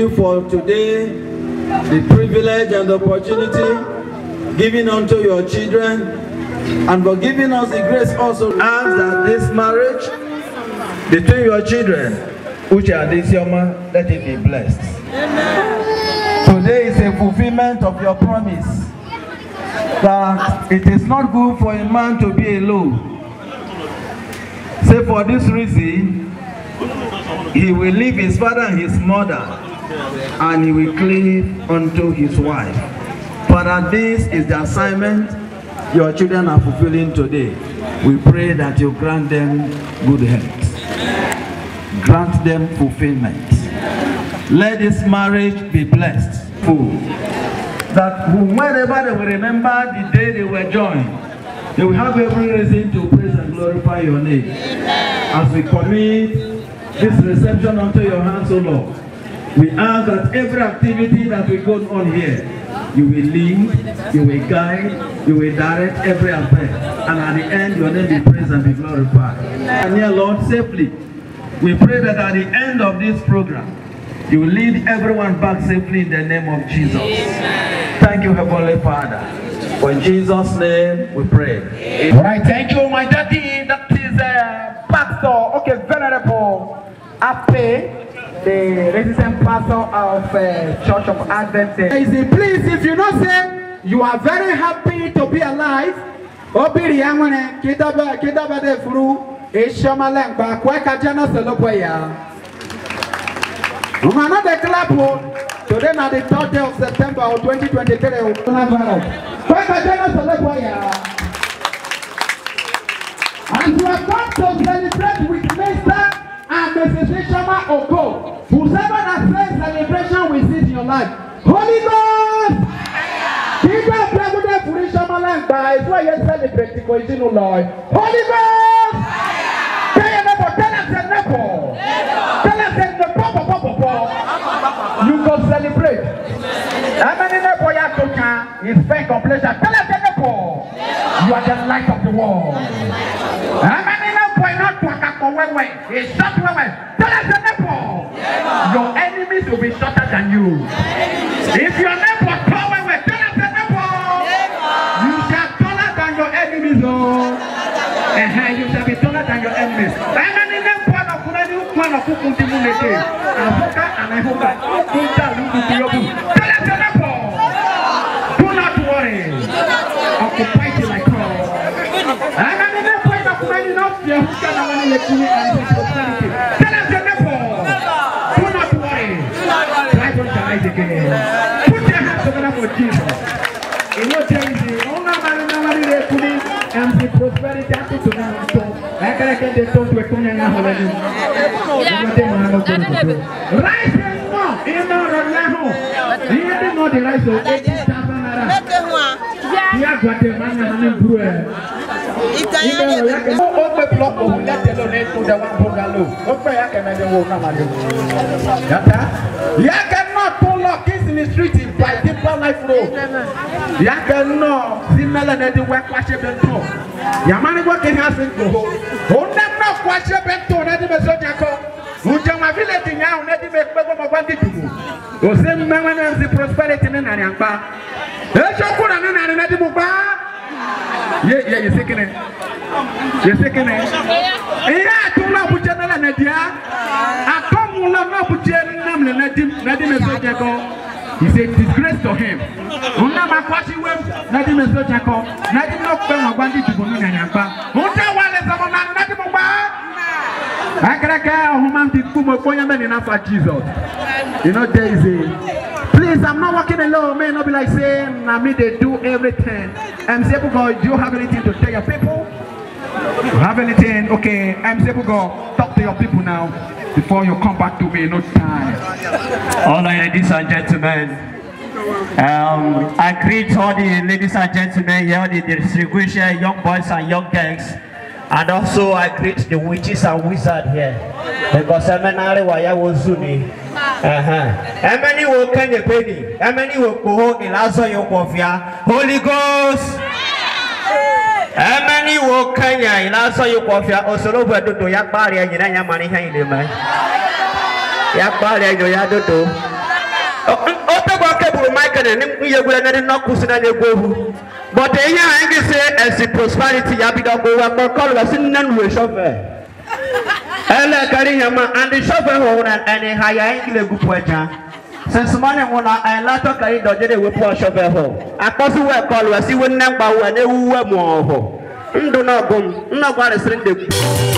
you for today, the privilege and the opportunity given unto your children, and for giving us the grace also ask that this marriage between your children, which Uche young Isioma, let it be blessed. Amen. Today is a fulfillment of your promise that it is not good for a man to be alone. Say for this reason, he will leave his father and his mother and he will cleave unto his wife. Father, this is the assignment your children are fulfilling today. We pray that you grant them good health. Grant them fulfillment. Let this marriage be blessed, full. That whenever they will remember the day they were joined, they will have every reason to praise and glorify your name. As we commit this reception unto your hands, O Lord. We ask that every activity that we go on here, you will lead, you will guide, you will direct every affair. And at the end, your name be praised and be glorified. And here, Lord, safely, we pray that at the end of this program, you will lead everyone back safely in the name of Jesus. Amen. Thank you, Heavenly Father. For in Jesus' name we pray. All right, thank you, my daddy. That is uh, Pastor, okay, Venerable Ape. the resident pastor of uh, Church of Advent. Is it please, if you know, say you are very happy to be alive. Obiri yanwene kidaba kidaba de furu eshama lengba kweka jana selopwe ya. Umana de clap oh. today na the third day of September of 2023. Kweka jana selopwe ya. And we are going to celebrate with and precipitation of God. Whosoever that says celebration will see in your life. Holy Ghost! Kíkọ́ ìpẹ́kúndé fúri sọ́mọ́lá ń gba ìfọ́ yẹn sẹ́lẹ̀bẹ̀tì kò ìdínú lọ. Holy Ghost! tell Kẹ́yẹ̀ lọ́pọ̀ tẹ́lẹ̀ tẹ́ nẹ́pọ̀. Tẹ́lẹ̀ tẹ́ nẹ́ pọ̀pọ̀pọ̀pọ̀. You go celebrate. Ẹ̀mẹ́ni nẹ́pọ̀ yà tó kan is fair completion. Tẹ́lẹ̀ tẹ́ nẹ́pọ̀. You are the light of the world. Ẹ̀mẹ́ni nẹ́pọ̀ iná tó àkàkọ̀ wẹ́wẹ́. Ìṣọ́ Thank you. de ton tu es ton yang yang hola dulu. Mate mana nak tu? Rice mo, ini mau raya mo. Ini ada mau di rice tu. Ini siapa nara? Dia buat dia mana hanya buru eh. Italian. Mo ope blok mo dia telo ne tu dah wang bungalo. Ope ya kena dia wong nama dia. Kata, ya kena tu lock is in the street by deeper life road. Ya kena si melanet di wek pasir bentuk. Yamani gua kena sentuh. ose mmewe na nsi prosperity ne nane ampa ehyɛ kora ne nane na de mu paa ye ye yese kene yese kene eya atum na abudie na la na dia atom na na abudie nam na di na di meso gye ko is a disgrace to him nna ma kwashi wem na di meso gye ko na di no kpe wa gwandi tubu no nane ampa nta wale sama na na di mu paa akraka ahoma mpi kumo konya me ne fa jesus You know, Daisy. Please, I'm not working alone. May not be like saying, I mean, they do everything. I'm saying, do you have anything to tell your people? You have anything? Okay, I'm saying, talk to your people now before you come back to me. No time. All right, ladies and gentlemen. Um, I greet all the ladies and gentlemen here, the distribution, young boys and young girls. And also I greet the witches and wizards here. Because I'm seminary wire was soon. Emeni wo kenye peni. Emeni wo koho ilazo yokofia. Holy Ghost. Emeni wo kenya ilazo yokofia. Osorobo edodo yakbari enyina nyamani hende me. Yakbari enyo yadodo. Otegwa keburu Michael ne nyegure ne nokusi na nyegwehu. But eya engi se as prosperity yabidogo wa kokolo si nanu we shovel. elekere ihe ma ndị shovel hụrụ enyi ha ya anyị gile gwupụ eja since morning nwụ na anyị latọ ka anyị dọjere ewepụ shovel hụ akpọsi wee call wee si nne na-ewu uwe mụọ ndụ na ọgụ m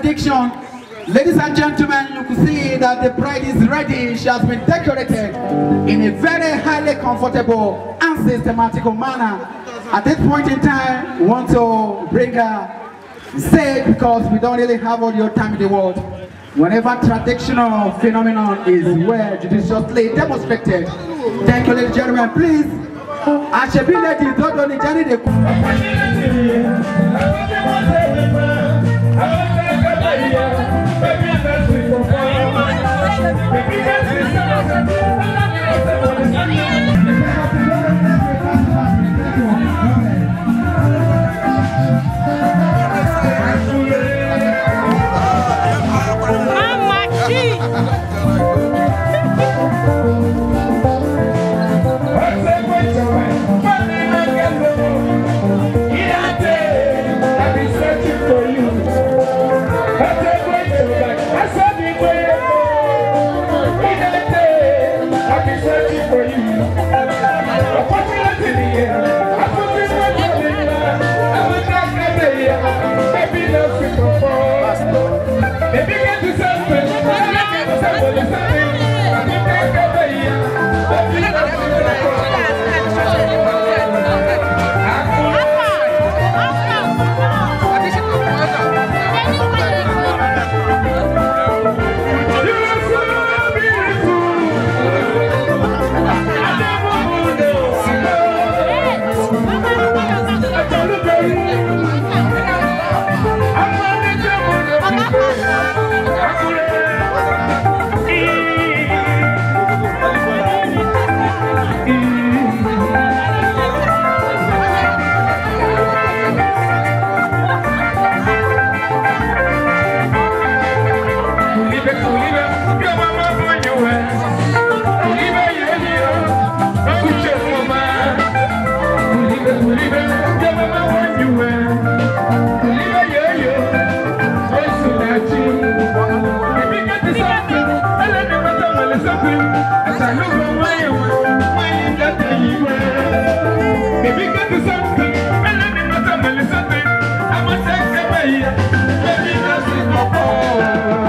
benediction. Ladies and gentlemen, you can see that the bride is ready. She has been decorated in a very highly comfortable and systematical manner. At this point in time, we want to bring her safe because we don't really have all your time in the world. Whenever traditional phenomenon is well judiciously demonstrated. Thank you, ladies and gentlemen. Please, I should be ladies, don't only journey the... Thank you. Oh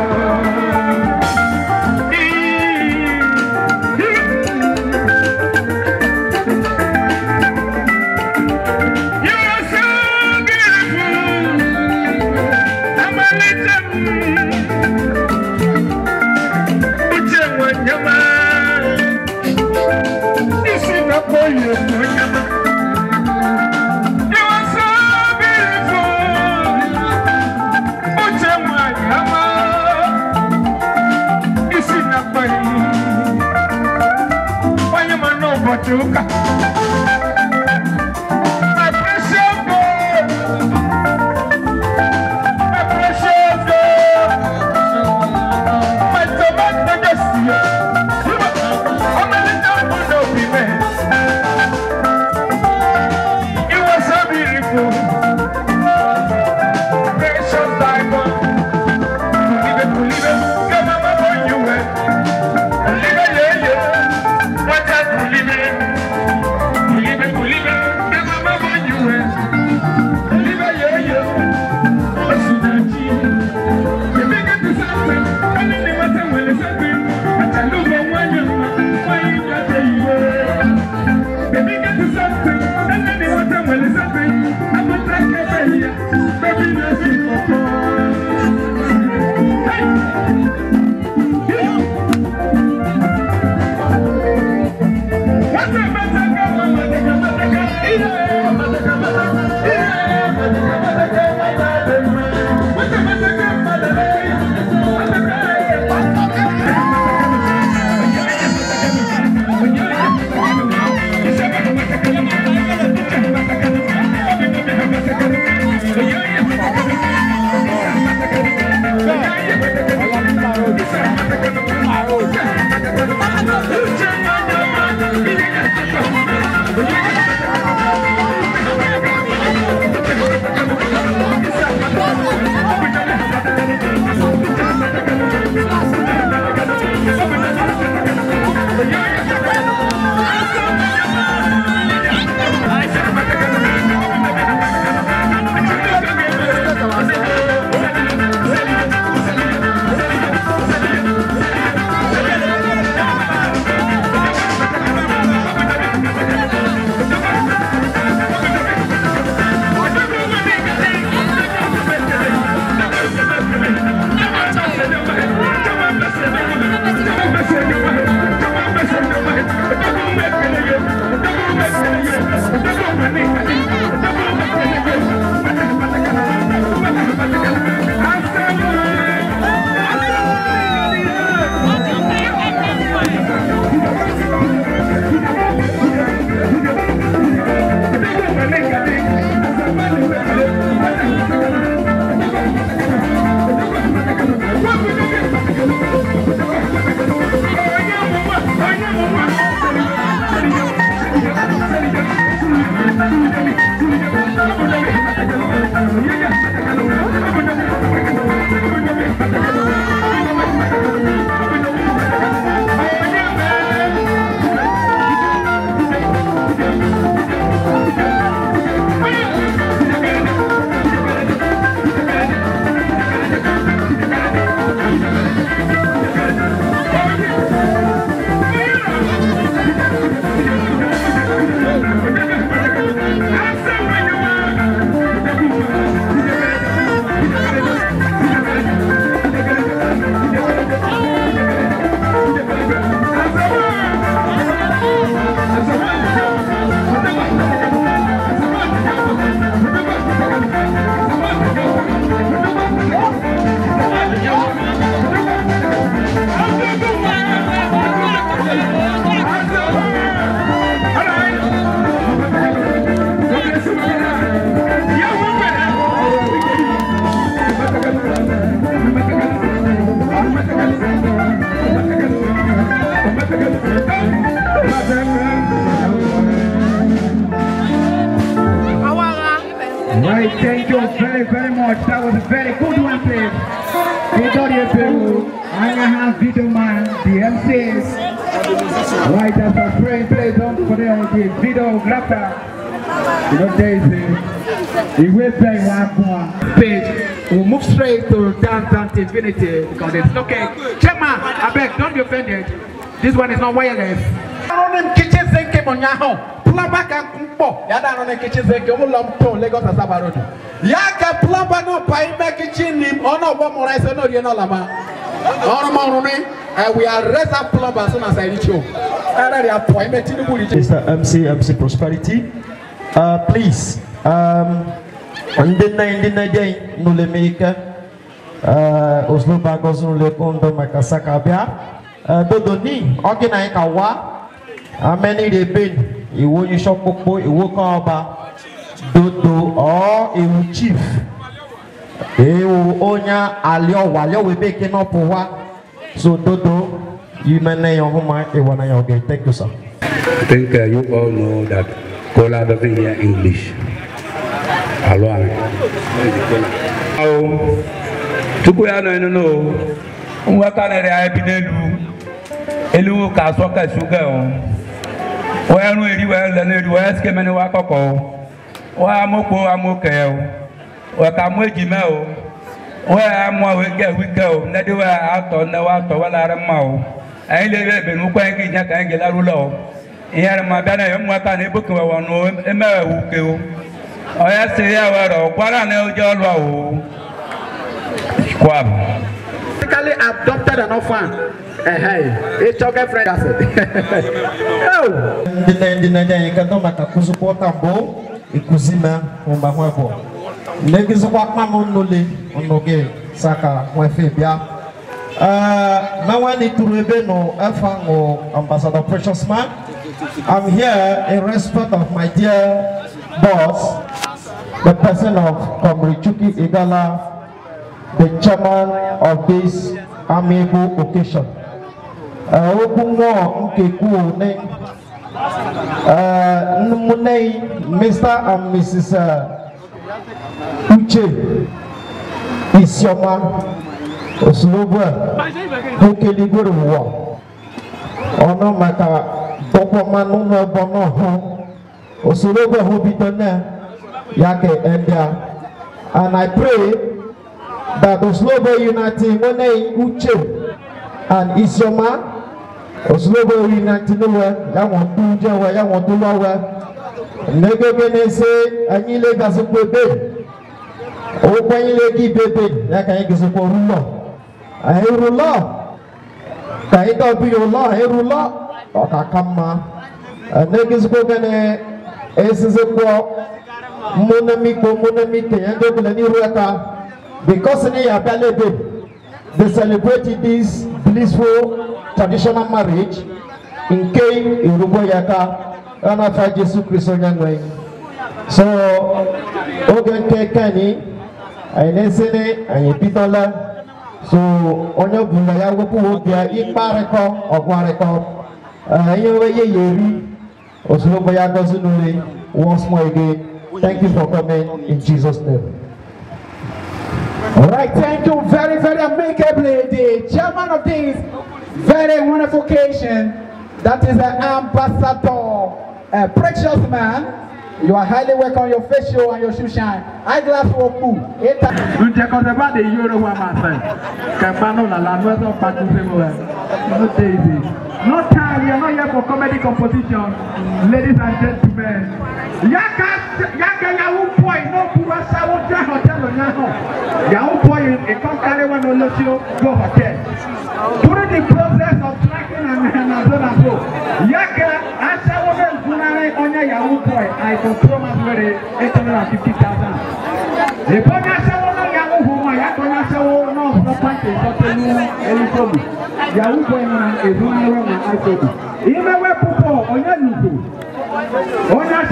freedom of laughter. You know, Daisy. is a, a way one page. We'll move straight to dance, dance infinity because it's okay. Chairman, I beg, don't be offended. This one is not wireless. I plaba ka nkpɔ. ya da ne kitchen zeke o lɔ ntɔ lagos asaba road. ya ka plaba n'o pa me bɛ kitchen ni ɔnɔ bɔ mɔra ɛsɛ n'o ye n'o lama. ɔrɔmɔrɔmɔ mi ɛ we arrest that plumber as soon as I reach home. ɛrɛ de apɔ yi mɛ tinubu reach. mr mc mc prosperity uh, please um, ndị nne ndị nne dị n'ụlọ uh, emerika ozugbo bụ agọzi n'ụlọ ekwu ndụ maka saka bịa uh, dodo ni ọ gị na anyị ka wa ameni rebe ìwo iṣọ́ pópó ìwo kan ọba dodo ọ́ ewu chief ewu onya aliọwa aliọwa ebe ike n'ọpụwa so dodo imene ya ọhụma ịwana ya oge thank you sir. I think uh, you all know that Kola doesn't hear English. Alone. Oh, Chukwuya no no no. Ngwa kanere ya bi n'elu. Elu ka sọ ka suga o. Oh. wọ́n ẹrún èrí wọ́n ẹlẹ́nu èrí wọ́n ẹsike mẹ́ni wọ́n akọ́kọ́ o wọ́n amókpo amókẹ́ o wọ́n ka mú èjì mẹ́ o wọ́n amú awékẹ́ wíkẹ́ o nẹ́ẹ̀dí wọ́n atọ́ nẹ́ wọ́n atọ́ wọ́n lára mọ́ o ẹ̀yin lè bẹ̀ bẹ̀rù kọ́ ẹ̀yin kì í nyà kàn gẹ̀lá lọ o ìyẹn rẹ̀ mọ̀ abẹ́rẹ́ yẹn mú aka ní wọ̀ nù wù ké o ọ̀yẹ́sẹ̀ e Basically adopted an orphan. Hey, it's okay, friend. That's it. Dinanya ikan tu maka kusupo tambo ikuzima umbangwa bo. Negi zukwa kama nuli unoge saka wefe bia. Mawani turebe no efa ngo Ambassador Precious Man. Oh. I'm here in respect of my dear boss, the person of Comrade Igala the chairman of this amiable occasion. Okwu mmụọ nkekwu ne uh, nne Mr. and Mrs. Uh, Uche Isioma Osunogbu a okeligoro ụwa ọnụ maka dọkwamanụ Manu, n'ọhụụ Osunogbu ahụ bido na ya ka ndị and I pray that Oslobo United Mone Uche and Isioma Oslobo United Nowe, that one do Jawa, that one do Lawa. Nego Benese, Anile Gazukwebe, Okwanyile Kibebe, that can Gazukwa Rulo. Ahirullah, Kaita Biyullah, Ahirullah, Okakama. Nego Zukwane, Esizukwa, Munamiko, Munamite, and Gobelani Ruata. Because in Yabelebe, they celebrated this blissful traditional marriage in in K. Irubo Yaka, Anafa Jesu Christ Onyangwe. So, Ogen K. Kenny, Ainesene, Ayepitola, so onye ọbụla ya wepụ bịa ịkparịkọ ọkwarịkọ ihe onye ya eri ozugbo ya gozi n'ule once more again thank you for coming in jesus name All right, thank you very, very amicably, the chairman of this very wonderful occasion. That is the ambassador, a precious man. You are highly welcome, your face show and your shoe shine. Eyeglass will poo. Ǹjẹ́ kọ́ sẹ́fà de yí olówó àmàṣẹ? Kẹ̀mbánú làlá ní ẹ̀sán pàtó sẹ́mu ẹ̀. No day day. No time, we are not here for comedy composition, Ladies and gentlemen. Yàkà Yàwó boy, no kúrò sáwó jẹ́ hàn na ho yàwó pọ̀ yìí nǹkan kárí wọn ní olóṣèlú go hotel during the process of tracking and and and so yàkẹ́ aṣáwó bẹ́ẹ̀ nfunara ọ̀nyẹ́ yàwó pọ̀ yìí i go throw my money eight hundred and fifty thousand ìbọn ní aṣáwó náà yàwó hù wọn yàtọ̀ ní aṣáwó náà fún pàǹtì ìfọ́tẹ́ ní ẹni tó mi yàwó pọ̀ yìí na èdè wọn wẹ̀ wọn àìsàn ìmẹ̀wẹ̀ púpọ̀ ọ̀nyẹ́ nìkú ọ̀nyẹ́ aṣ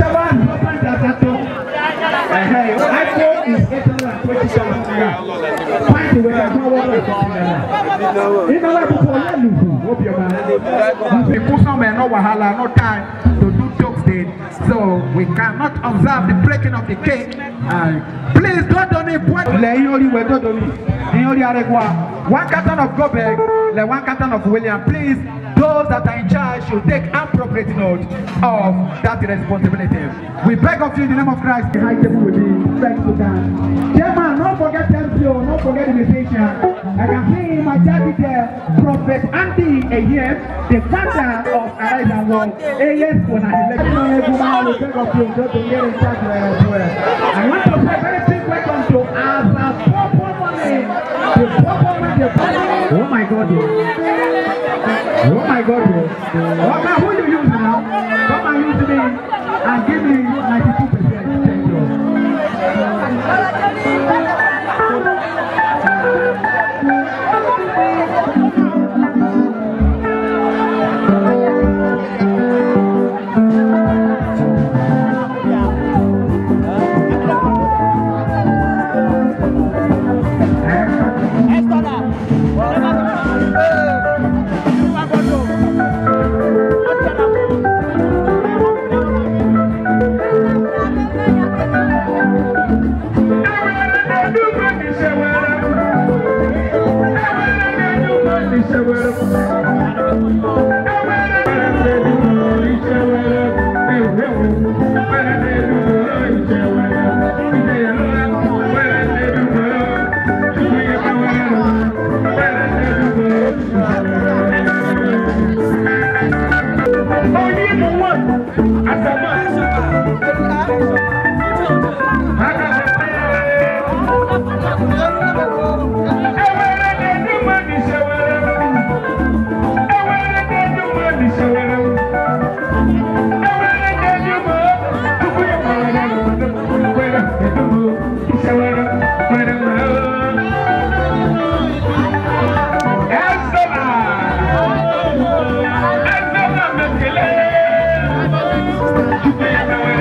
Pati wɛ do jokes de so we cannot observe the breaking of the cake. Please dodoni bua. Lɛ iyori wɛ one carton of Gobeg, lɛ one carton of William please those that are in charge should take appropriate note of that responsibility. We beg of you in the name of Christ. The high table will be sent to God. Chairman, don't forget MCO, don't forget the musician. I can see in my chat there, Prophet Andy Ayem, the founder of Arise and Walk. Ayem, when I let you, we beg of you to get in charge as well. I want to say very quick welcome to Asa Popo Money. The Popo Money, the Popo Money. Oh my God. Oh my God, bro. man, who you use now? Come and use me and give me 92%. you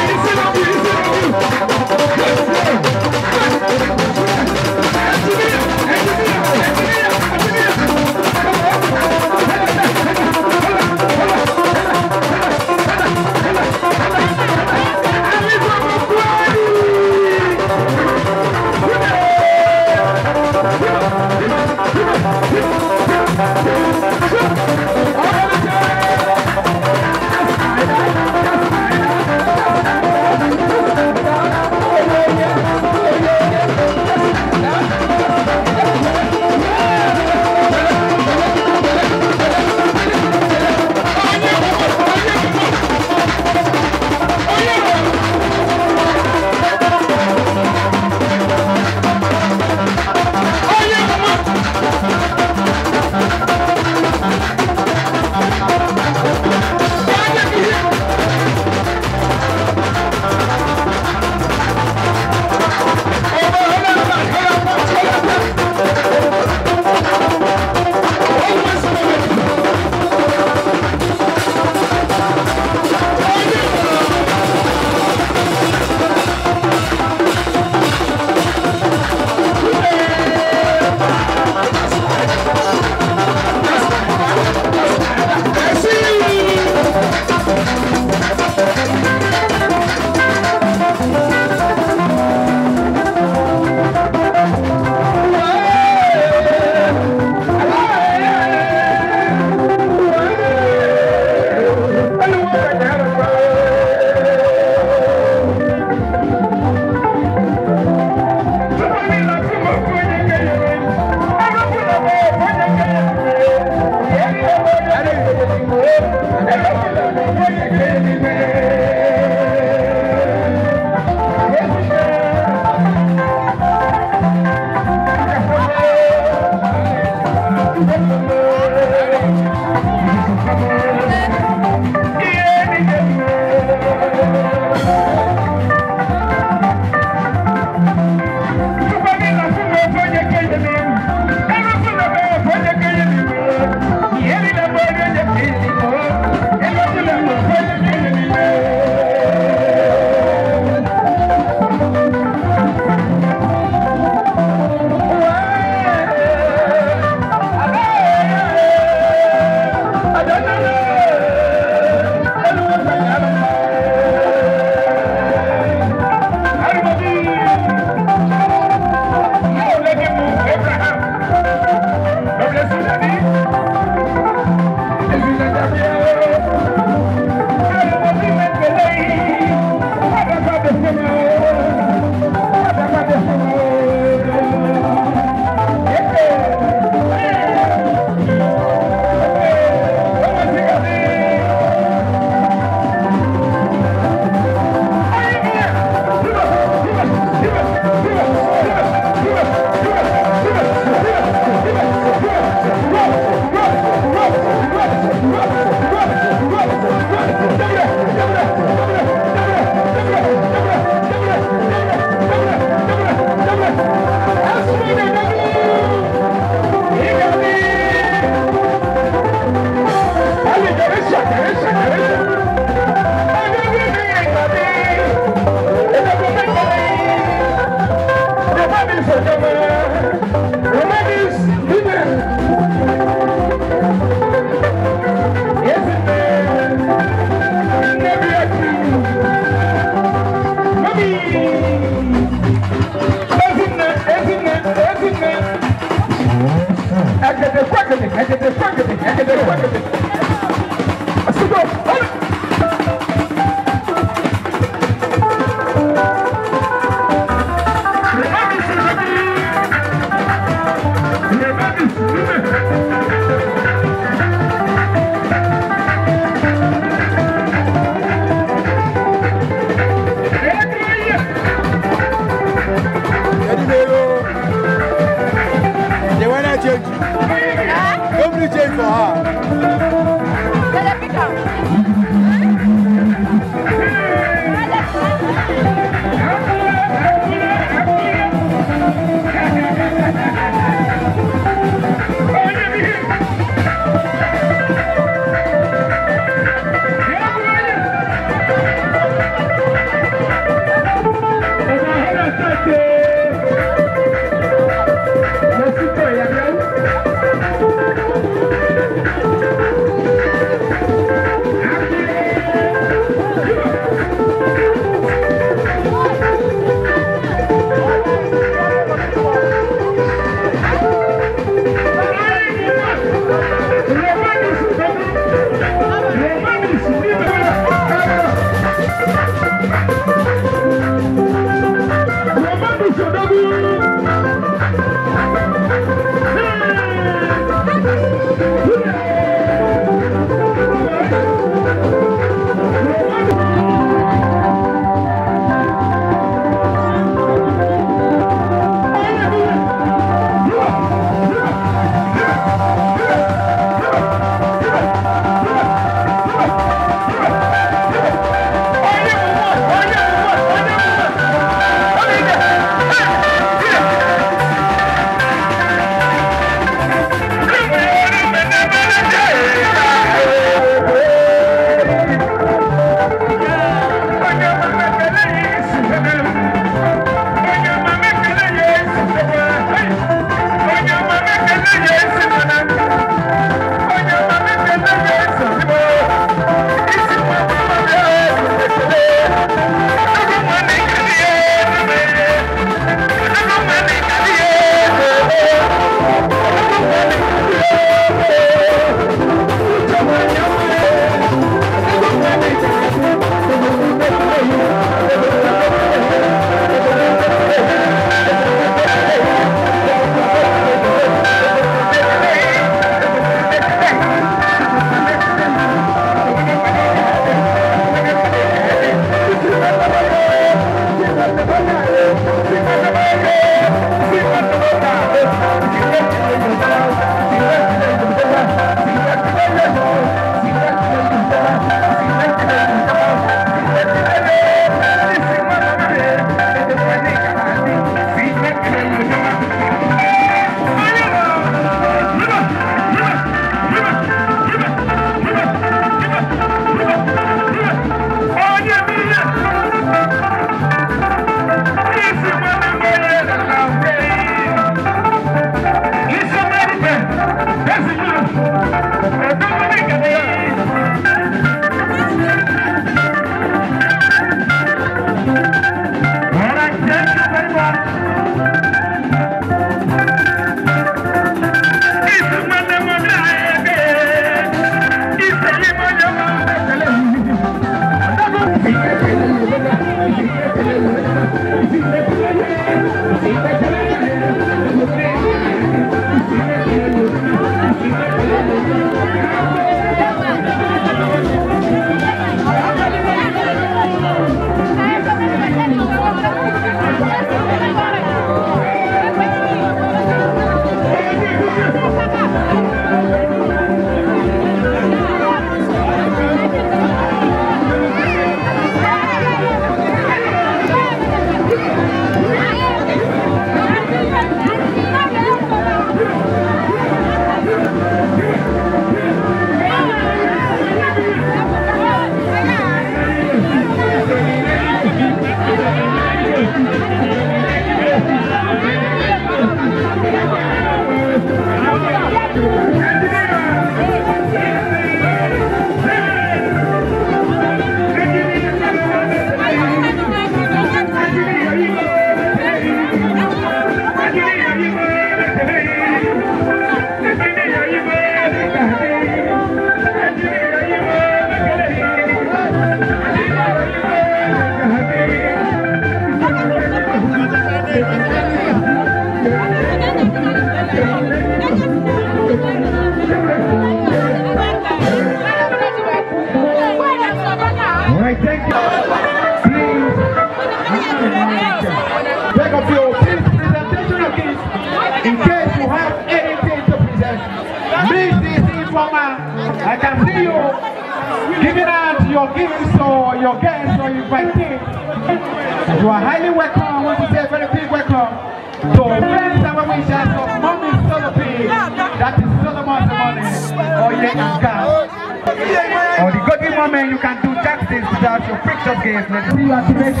better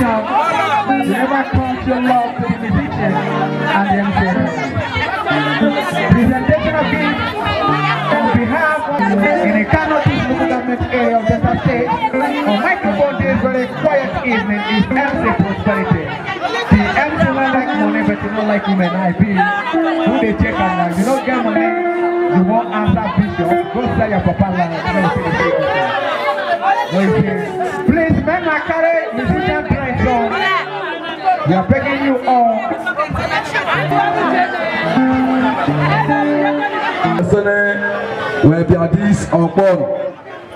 never count your love to the musician and the MCS. Presentation of gifts on behalf of the a Kanotis local government area of Delta State on microphone this very quiet evening is MC Prosperity. The MC man like money but you don't like women I be who they check and like you don't get money you won't answer bishop go sell your papa land. Please men are carry will be at this upon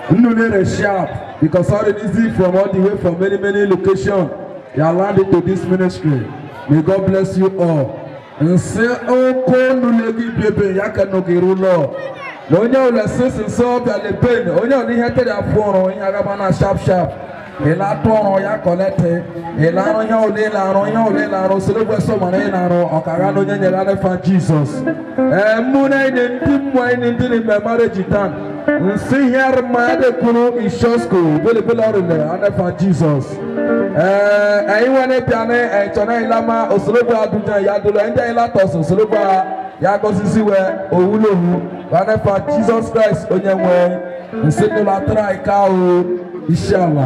Nnunere sharp because already see from all the way from many many locations they are landing to this ministry. May God bless you all. Nse oko oh, nnulegi bebe ya ka n'ogiru lọ. Na onye ọbụla sị sị nsọ ọbịa lepen onye ọ a tere afọ ọrụ onye agaba na sharp sharp ịla-atụ ọrụ ya kọlete ịla-arụ ihe ole ịla-arụ ihe ole ịla-arụ sịrịgwesị mara ịla-arụ ọkara na onye nyere alefa Jesus. ee mụ na enyi ndị mmụọ enyi ndị na-eme mara ji taa nsi ihe arụmadị kwuru ishosko belebele ọrụ na alefa jizọs ee anyị nwere bịanị ịchọrọ ịlama osorogbo adụja ya dụrụ ndị anyị latọs osorogbo a ya gọziziwe owulowu alefa jizọs kraịst onye nwe nsi nụla tara ka o isiala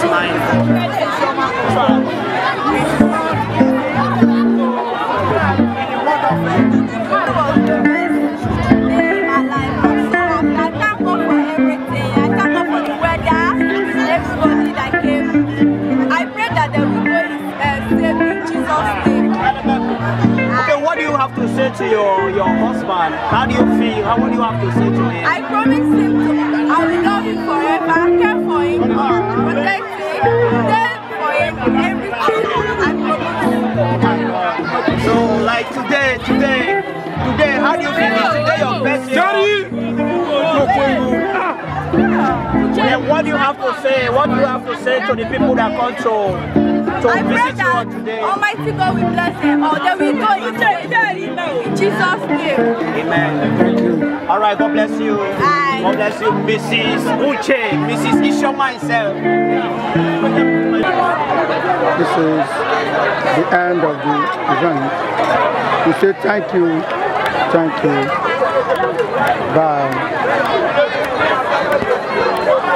Smile. to your, your husband, how do you feel? How would you have to say to him? I promise him to, I will love him forever, care for him, protect him, stand for him, everything. I promise him. so like today, today, today, how do you feel? Is today your best day? Then what do you have to say? What do you have to say to the people that control? So I pray that today. Almighty God will bless them Oh, That we go into in Jesus' name. Amen. Thank you. All right, God bless you. Bye. God bless you, Mrs. Uche, Mrs. Ishoma herself. This is the end of the event. We say thank you, thank you. Bye.